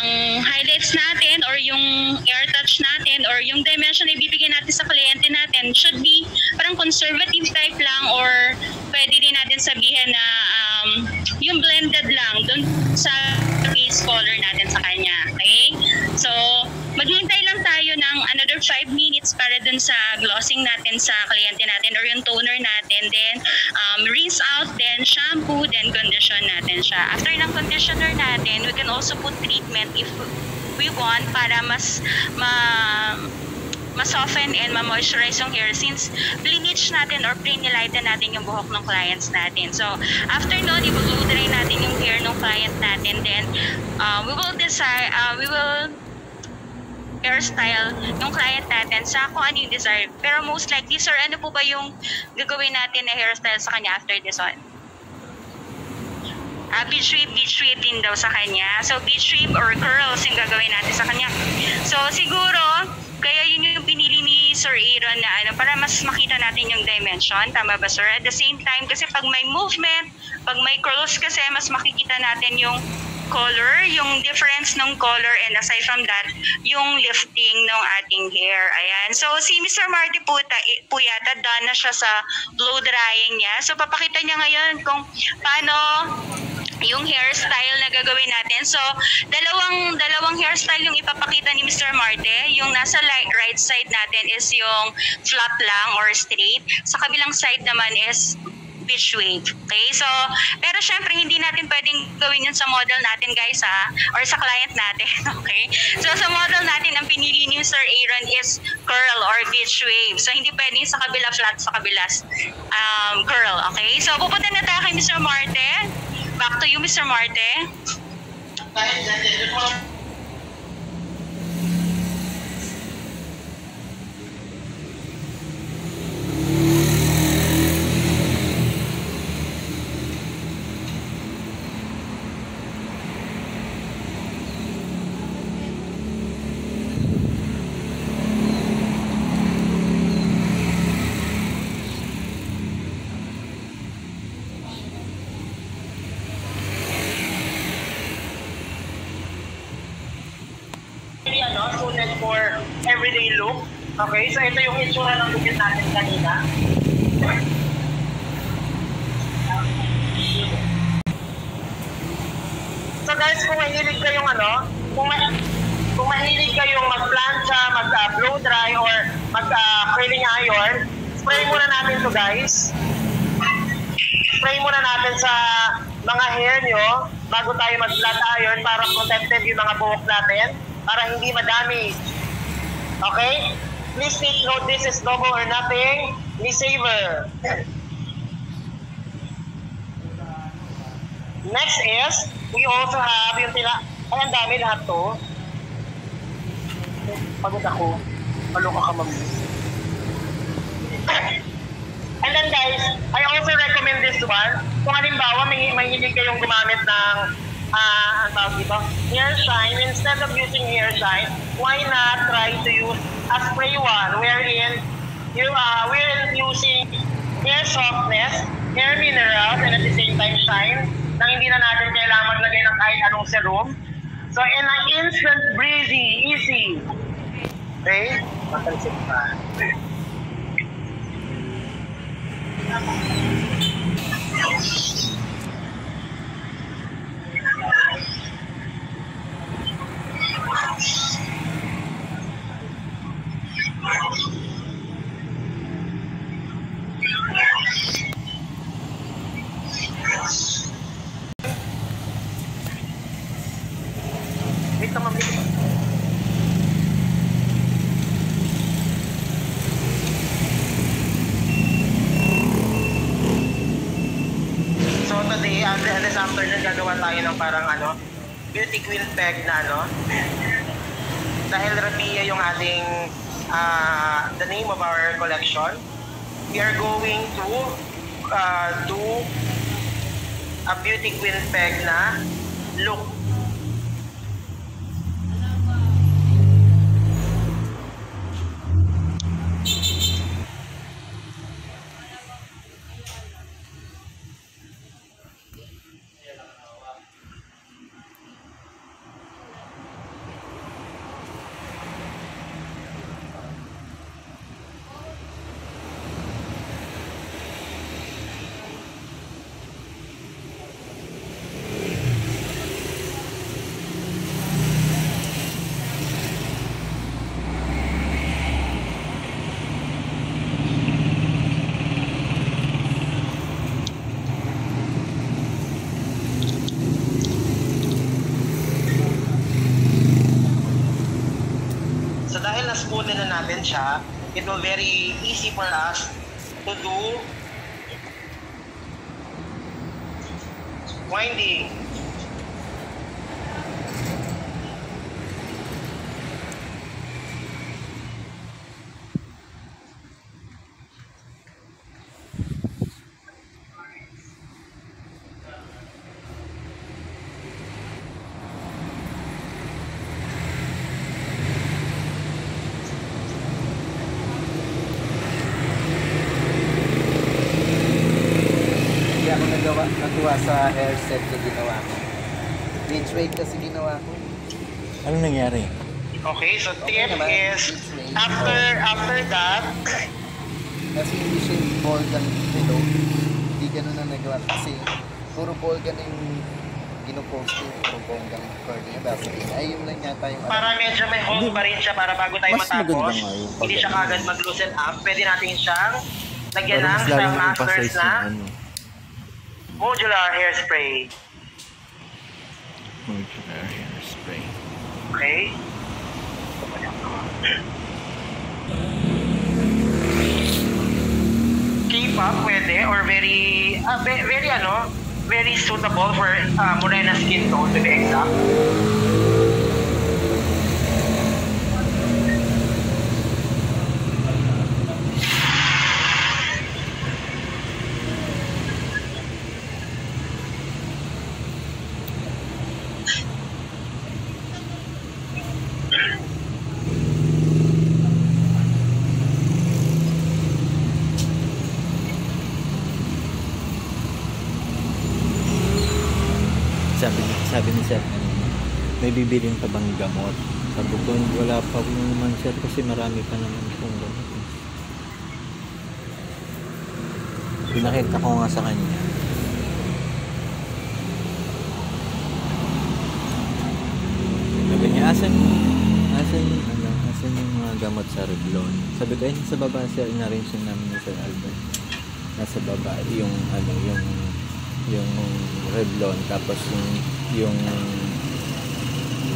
ang highlights natin or yung air touch natin or yung dimension na ibibigay natin sa kliyente natin should be parang conservative type lang or pwede din natin sabihin na um, yung blended lang dun sa base color natin sa kanya. Okay? So, maghintay lang tayo ng another 5 minutes para dun sa glossing natin sa kliyente natin or yung toner natin. Then, um, rinse out, then shampoo, then condition natin siya. After ng conditioner natin, we can also put treatment if we want para mas ma ma-soften and ma-moisturize yung hair since bleach natin or pre-nilighten natin yung buhok ng clients natin. So, after nun, i-blow dry natin yung hair ng client natin. Then, uh, we will decide, uh, we will hairstyle yung client natin sa kung ano yung desire. Pero most likely, sir, ano po ba yung gagawin natin na hairstyle sa kanya after this one? Ah, beach sweep, beach sweep din daw sa kanya. So, beach sweep or curls yung gagawin natin sa kanya. So, siguro, kaya yun yung pinili ni Sir Aaron na ano, para mas makita natin yung dimension. Tama ba, sir? At the same time, kasi pag may movement, pag may curls kasi, mas makikita natin yung color, yung difference ng color, and aside from that, yung lifting ng ating hair. Ayan. So, si Mr. Marty po, ta- po yata, done na siya sa blow drying niya. So, papakita niya ngayon kung paano yung hairstyle na gagawin natin. So, dalawang dalawang hairstyle yung ipapakita ni Mr. Marte. Yung nasa li- right side natin is yung flat lang or straight. Sa kabilang side naman is beach wave. Okay? So, pero syempre, hindi natin pwedeng gawin yun sa model natin, guys, ha? Or sa client natin, (laughs) okay? So, sa model natin, ang pinili ni Sir Aaron is curl or beach wave. So, hindi pwedeng sa kabila flat, sa kabila um, curl, okay? So, pupunta na tayo kay Mr. Marte. Back to you, Mr. Marte. Really, ano, suited for everyday look. Okay, so ito yung itsura ng bukit natin kanina. So guys, kung mahilig kayong ano, kung, ma kung mahilig kayong mag-plancha, mag-blow dry, or mag-curling iron, spray muna natin to guys. Spray muna natin sa mga hair nyo bago tayo mag-flat iron para protected yung mga buhok natin para hindi ma-damage. Okay? Please take note, this is double or nothing. Please saver. Next is, we also have yung tila... Ay, ang dami lahat to. Pagod ako. Maloka ka, mami. And then guys, I also recommend this one. Kung halimbawa, may mahilig kayong gumamit ng ah, ang tawag dito, shine, instead of using hair shine, why not try to use a spray one wherein you uh, we're using hair softness, hair minerals, and at the same time shine. nang hindi na natin kailangan maglagay ng kahit anong serum. So, in an instant breezy, easy. Okay? Mapansin pa. Wait naman, wait. So today, uh, this afternoon, gagawa tayo ng parang ano, beauty queen peg na ano. Dahil Rabia yung ating, uh, the name of collection, we are going to uh, do a beauty queen peg na look So dahil na-smooth na natin siya, it will very easy for us to do winding. Hindi ako nagawa, natuwa sa hair set na ginawa ko. Beach wave kasi ginawa ko. Ano nangyari? Okay, so Okay tip naman. is after after that, Kasi hindi siya yung ball gun below. Hindi ganun ang nagawa. Kasi puro ball gun yung ginopost ko. Puro ball gun curl niya. Vaseline. Ay, yun lang yata yung... para medyo may hold pa rin siya para bago tayo Mas matapos, yung hindi siya kagad mag-loosen up. Pwede natin siyang lagyan ng mo masters na yung ano. Modular hairspray. Modular hairspray. Okay? K-pop pwede or very ah, ve- very ano, very suitable for uh, morena skin tone to be exact. Sabi, sabi ni Sir, ano, may bibilin pa bang gamot? Sabi ko, wala pa po naman Sir kasi marami pa naman pong gamot. eh." Pinakita ko nga sa kanya. Sabi niya, asan, asan, ano, asan yung mga gamot sa Revlon? Sabi ko, ay, sa baba sir, in-arrange na namin ni Albert. Nasa baba, yung, ano, yung, yung Revlon, tapos yung, yung,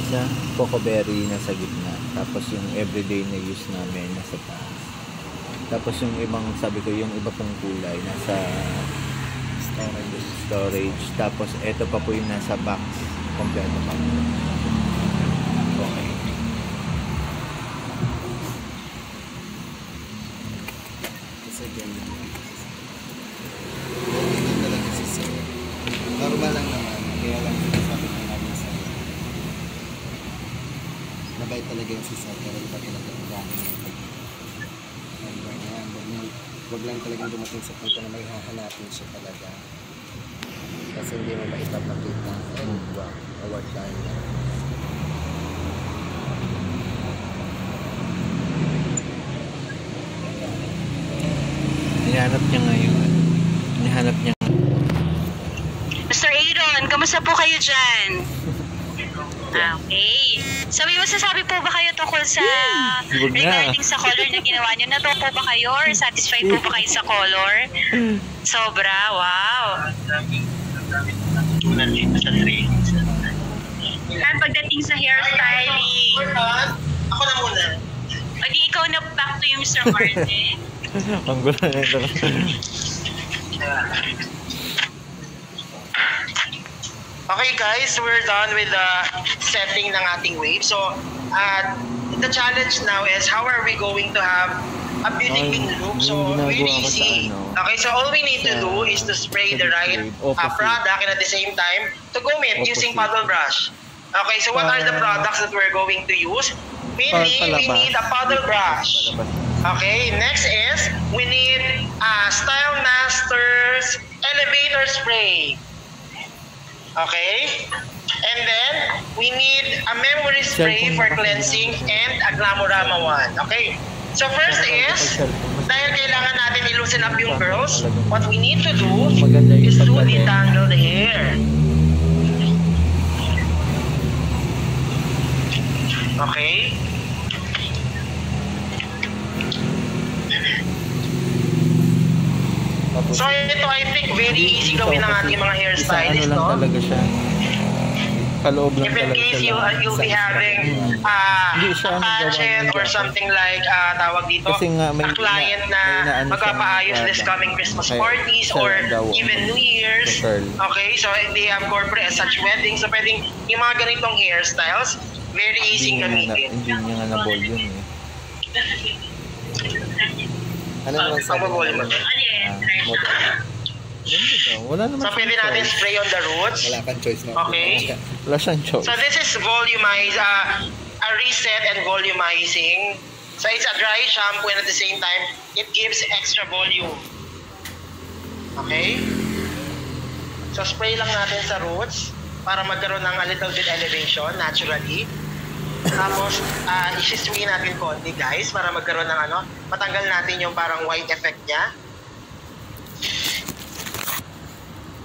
isa, Coco Berry nasa gitna. Tapos yung everyday na use namin nasa taas. Tapos yung ibang, sabi ko, yung iba pong kulay nasa storage. storage. Tapos ito pa po yung nasa box. Kompleto pa sa punto na may hahanapin siya talaga. Kasi hindi mo maitapat na, eh, Hmm. wow, award tayo. Hinahanap niya ngayon. Hinahanap niya. Mr. Aaron, kamusta po kayo dyan? (laughs) Ah, okay. Sabi mo, sasabi po ba kayo tungkol sa Huwag na. regarding sa color na ginawa niyo? Natuwa po ba kayo or satisfied po ba kayo sa color? Sobra, wow. Sa trainings. At pagdating sa hairstyling, Ako na muna. o di ikaw na back to you, Mr. Martin. (laughs) Ang gulo na ito. (laughs) Okay guys, we're done with the setting ng ating wave. So, uh, the challenge now is how are we going to have a building yung So, really easy. ano, Okay, so all we need to do is to spray the right uh, product and at the same time to go in using paddle brush. Okay, so what are the products that we're going to use? Mainly, we need a paddle brush. Okay, next is we need uh, Style Masters Elevator Spray. Okay? And then, we need a memory spray for cleansing and a Glamorama one. Okay? So first is, dahil kailangan natin i-loosen up yung girls, what we need to do is to detangle the hair. Okay? Tapos, So ito I think very easy gawin ng ating mga ano hairstylist, lang no? talaga siya. Kaloob lang If in case you, uh, you'll be having uh, a pageant or something like uh, tawag dito, Kasi nga may- a client na siya magpapaayos this coming Christmas parties or even New Year's. Okay, so they have corporate such weddings. So pwedeng yung mga ganitong hairstyles, very easy na, gamitin. hindi niya nga na-volume eh. Ano naman Ang volume. mo? Ah. Wala naman So pwede siyang natin choice. spray on the roots. Wala kang choice na. Okay. Wala siyang choice. So this is volumize, uh, a reset and volumizing. So it's a dry shampoo and at the same time, it gives extra volume. Okay? So spray lang natin sa roots para magkaroon ng a little bit elevation naturally. Tapos, uh, isi-sway natin konti guys para magkaroon ng ano, matanggal natin yung parang white effect niya.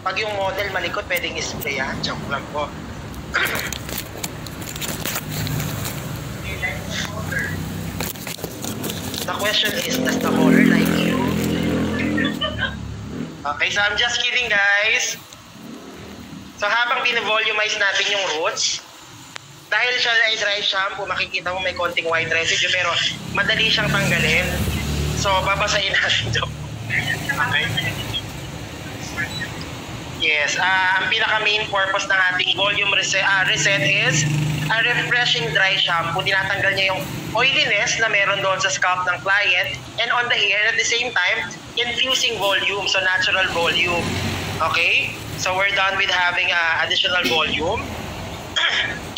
Pag yung model malikot, pwedeng i-spray ha. Joke lang po. (coughs) The question is, does the caller like you? Okay, so I'm just kidding guys. So habang bine-volumize natin yung roots, dahil siya ay dry shampoo, makikita mo may konting white residue pero madali siyang tanggalin. So babasahin natin ito. Okay. Yes, ah ang pinaka main purpose ng ating volume reset, ah, reset is a refreshing dry shampoo. Tinatanggal niya yung oiliness na meron doon sa scalp ng client and on the hair at the same time, infusing volume, so natural volume. Okay? So we're done with having ah, additional volume. (clears throat)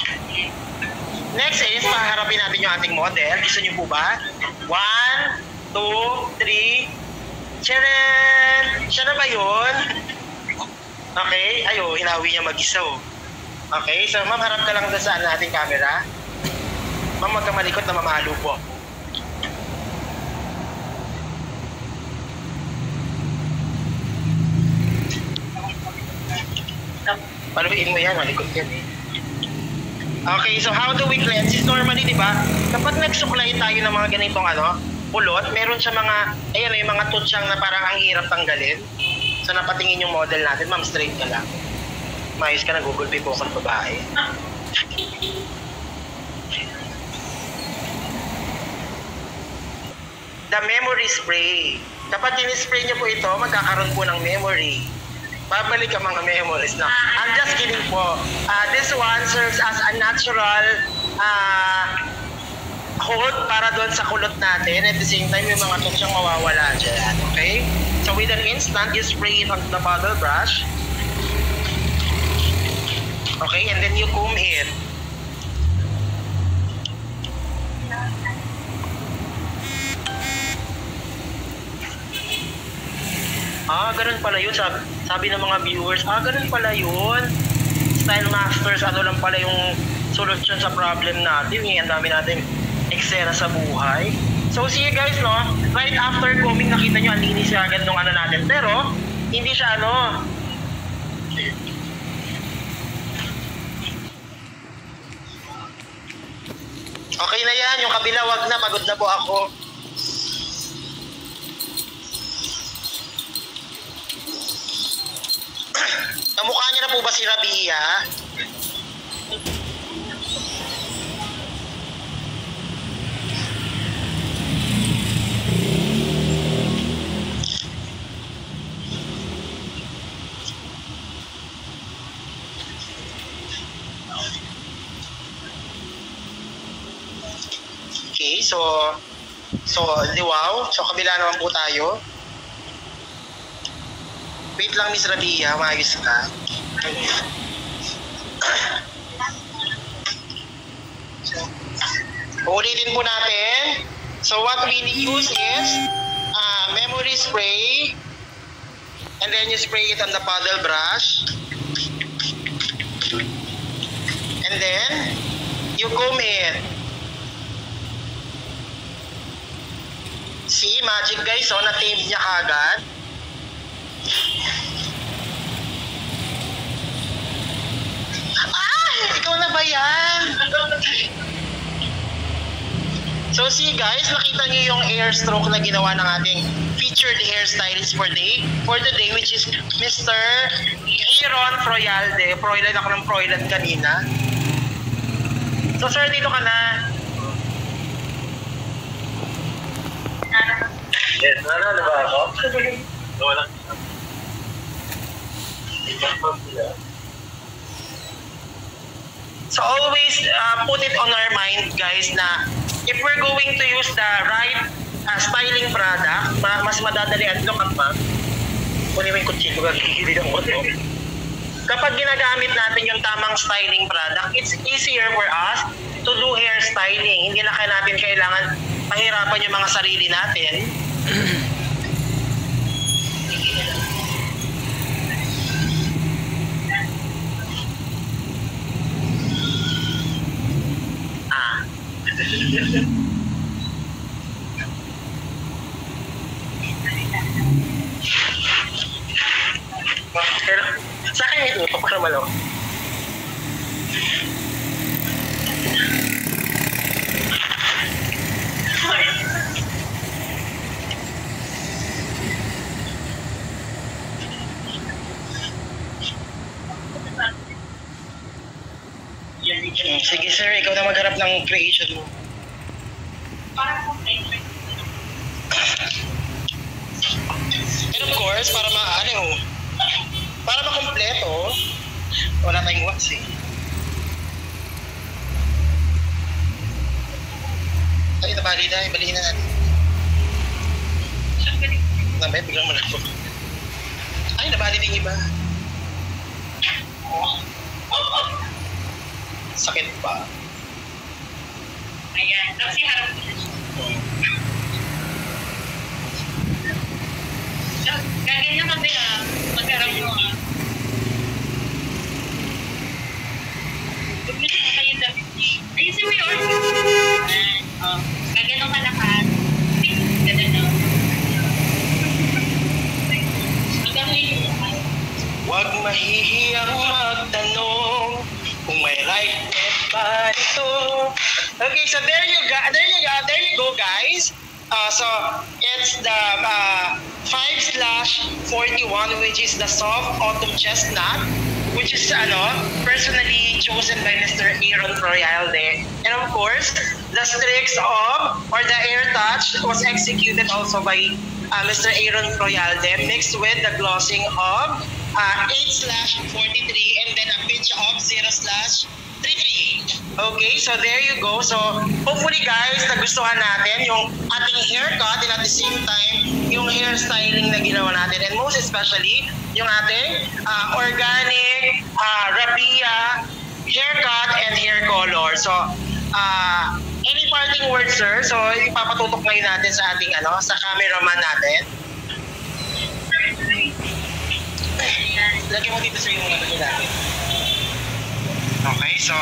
Next is, paharapin natin yung ating model. Gusto niyo po ba? One, two, three. Charan! Siya na ba yun? Okay, ayo, hinawi niya mag-isa oh. Okay, so ma'am, harap ka lang sa ano, ating camera. Ma'am, huwag ka malikot na mamalo po. Paluin mo yan, malikot yan eh. Okay, so how do we cleanse? Is normally, di ba, kapag nagsuklay tayo ng mga ganitong ano, pulot, meron siya mga, ayan yung mga tutsyang na parang ang hirap tanggalin. So napatingin yung model natin, ma'am, straight ka lang. Mayos ka na Google Pay po kang babae. The memory spray. Kapag in-spray niyo po ito, magkakaroon po ng memory. Babalik ang mga memories na. I'm just kidding po. Uh, this one serves as a natural uh, hold para doon sa kulot natin. At the same time, yung mga tutsyang mawawala dyan. Okay? So with an instant, you spray it onto the bottle brush. Okay, and then you comb it. Ah, ganun pala yun. Sabi, sabi ng mga viewers, ah, ganun pala yun. Style Masters, ano lang pala yung solusyon sa problem natin. Eh, ang dami natin eksena sa buhay. So, see you guys, no? Right after coming, nakita nyo, ang linis siya agad nung ano natin. Pero, hindi siya ano, Okay na yan, yung kabila wag na, pagod na po ako. Kamukha niya na po ba si Rabia? Okay, so so di wow. So kabila naman po tayo. Wait lang Miss Rabia, maayos ka. So, ulitin po natin. So what we use is uh, memory spray and then you spray it on the paddle brush. And then you comb it. See, magic guys, oh, na-tame niya kagad. Ah! Ikaw na ba yan? So see guys, nakita niyo yung air stroke na ginawa ng ating featured hairstylist for day for today which is Mr. Aaron Froyalde. Froylan ako ng Froylan kanina. So sir, dito ka na. Yes, ano na ba ako? Wala. So always uh, put it on our mind guys na if we're going to use the right uh, styling product, ma- mas madadalian ito kapag kunin mo yung kutsilo, gagigilid ang to. Kapag ginagamit natin yung tamang styling product, it's easier for us to do hair styling. Hindi na kaya natin kailangan pahirapan yung mga sarili natin. Ah, pero sa akin ito, papakamalo. Hmm, Sige sir, ikaw na magharap ng creation mo. And of course, para ma ano, para makompleto, wala tayong wax eh. Ay, nabali na, ibalihin na natin. Nabay, biglang malako. Ay, nabali din iba. Sakit pa. Ayan. Tapos iharap mo na siya. So, gaganyan ka bila. Magharap mo ah. Huwag mo siya kayo damit. Ayusin mo yung order. Ayan. Oh. Gaganyan ka lahat. Lahat. Huwag mahihiyang magtanong kung may right bet ba ito. Okay, so there you go, there you go, there you go guys. Uh, so it's the uh, 5 slash 41 which is the soft autumn chestnut which is ano, personally chosen by Mr. Aaron Royalde. And of course, the streaks of or the air touch was executed also by uh, Mr. Aaron Royalde mixed with the glossing of uh, 8 slash 43 and then a pinch of 0 slash 33. Okay, so there you go. So hopefully guys, nagustuhan natin yung ating haircut and at the same time, yung hairstyling na ginawa natin. And most especially, yung ating uh, organic uh, rapia haircut and hair color. So, uh, any parting words, sir? So, ipapatutok ngayon natin sa ating ano, sa cameraman natin. mo dito sa yung ano natin. Okay, so...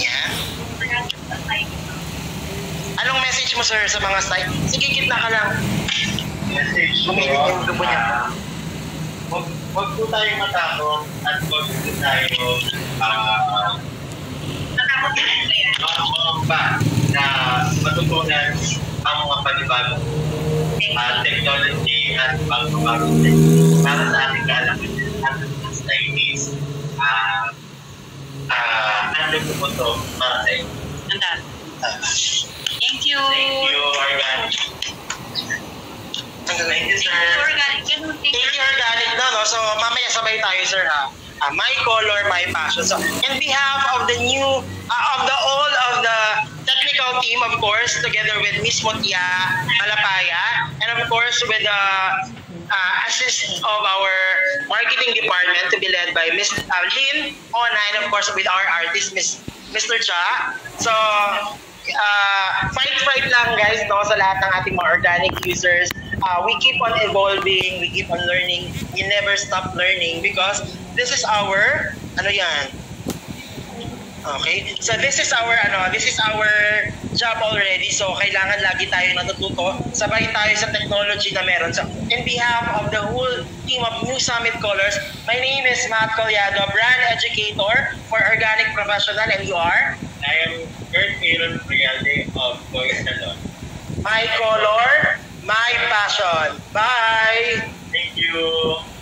Yan. Anong message mo, sir, sa mga site? Sige, gitna ka lang. Message ko, ah, Huwag huwag po tayo matakot at huwag po tayo ah, mangamba na matutunan ang mga panibagong ah, technology at technology para sa ating kalakasan. At sa Chinese, ah, ah, ano po to para sa inyo. Thank you. Thank you, Organic. Thank you, sir. Organic. Ganun, thank Thank you. you, organic na, no? So, mamaya sabay tayo, sir, ha? Ah, my color, my passion. So, in behalf of the new, ah, of the all of the technical team, of course, together with Miss Motia Malapaya, and of course, with the uh, assist of our marketing department to be led by Miss uh, Lynn Ona, and of course, with our artist, Miss Mr. Cha. So, uh, fight fight lang guys no sa lahat ng ating mga organic users uh, we keep on evolving we keep on learning we never stop learning because this is our ano yan Okay? So this is our ano, this is our job already. So kailangan lagi tayo natututo. Sabay tayo sa technology na meron. So in behalf of the whole team of New Summit Colors, my name is Matt Collado, brand educator for organic professional and you are I am Kurt Aaron Realde of Boys Salon. my color, my passion. Bye. Thank you.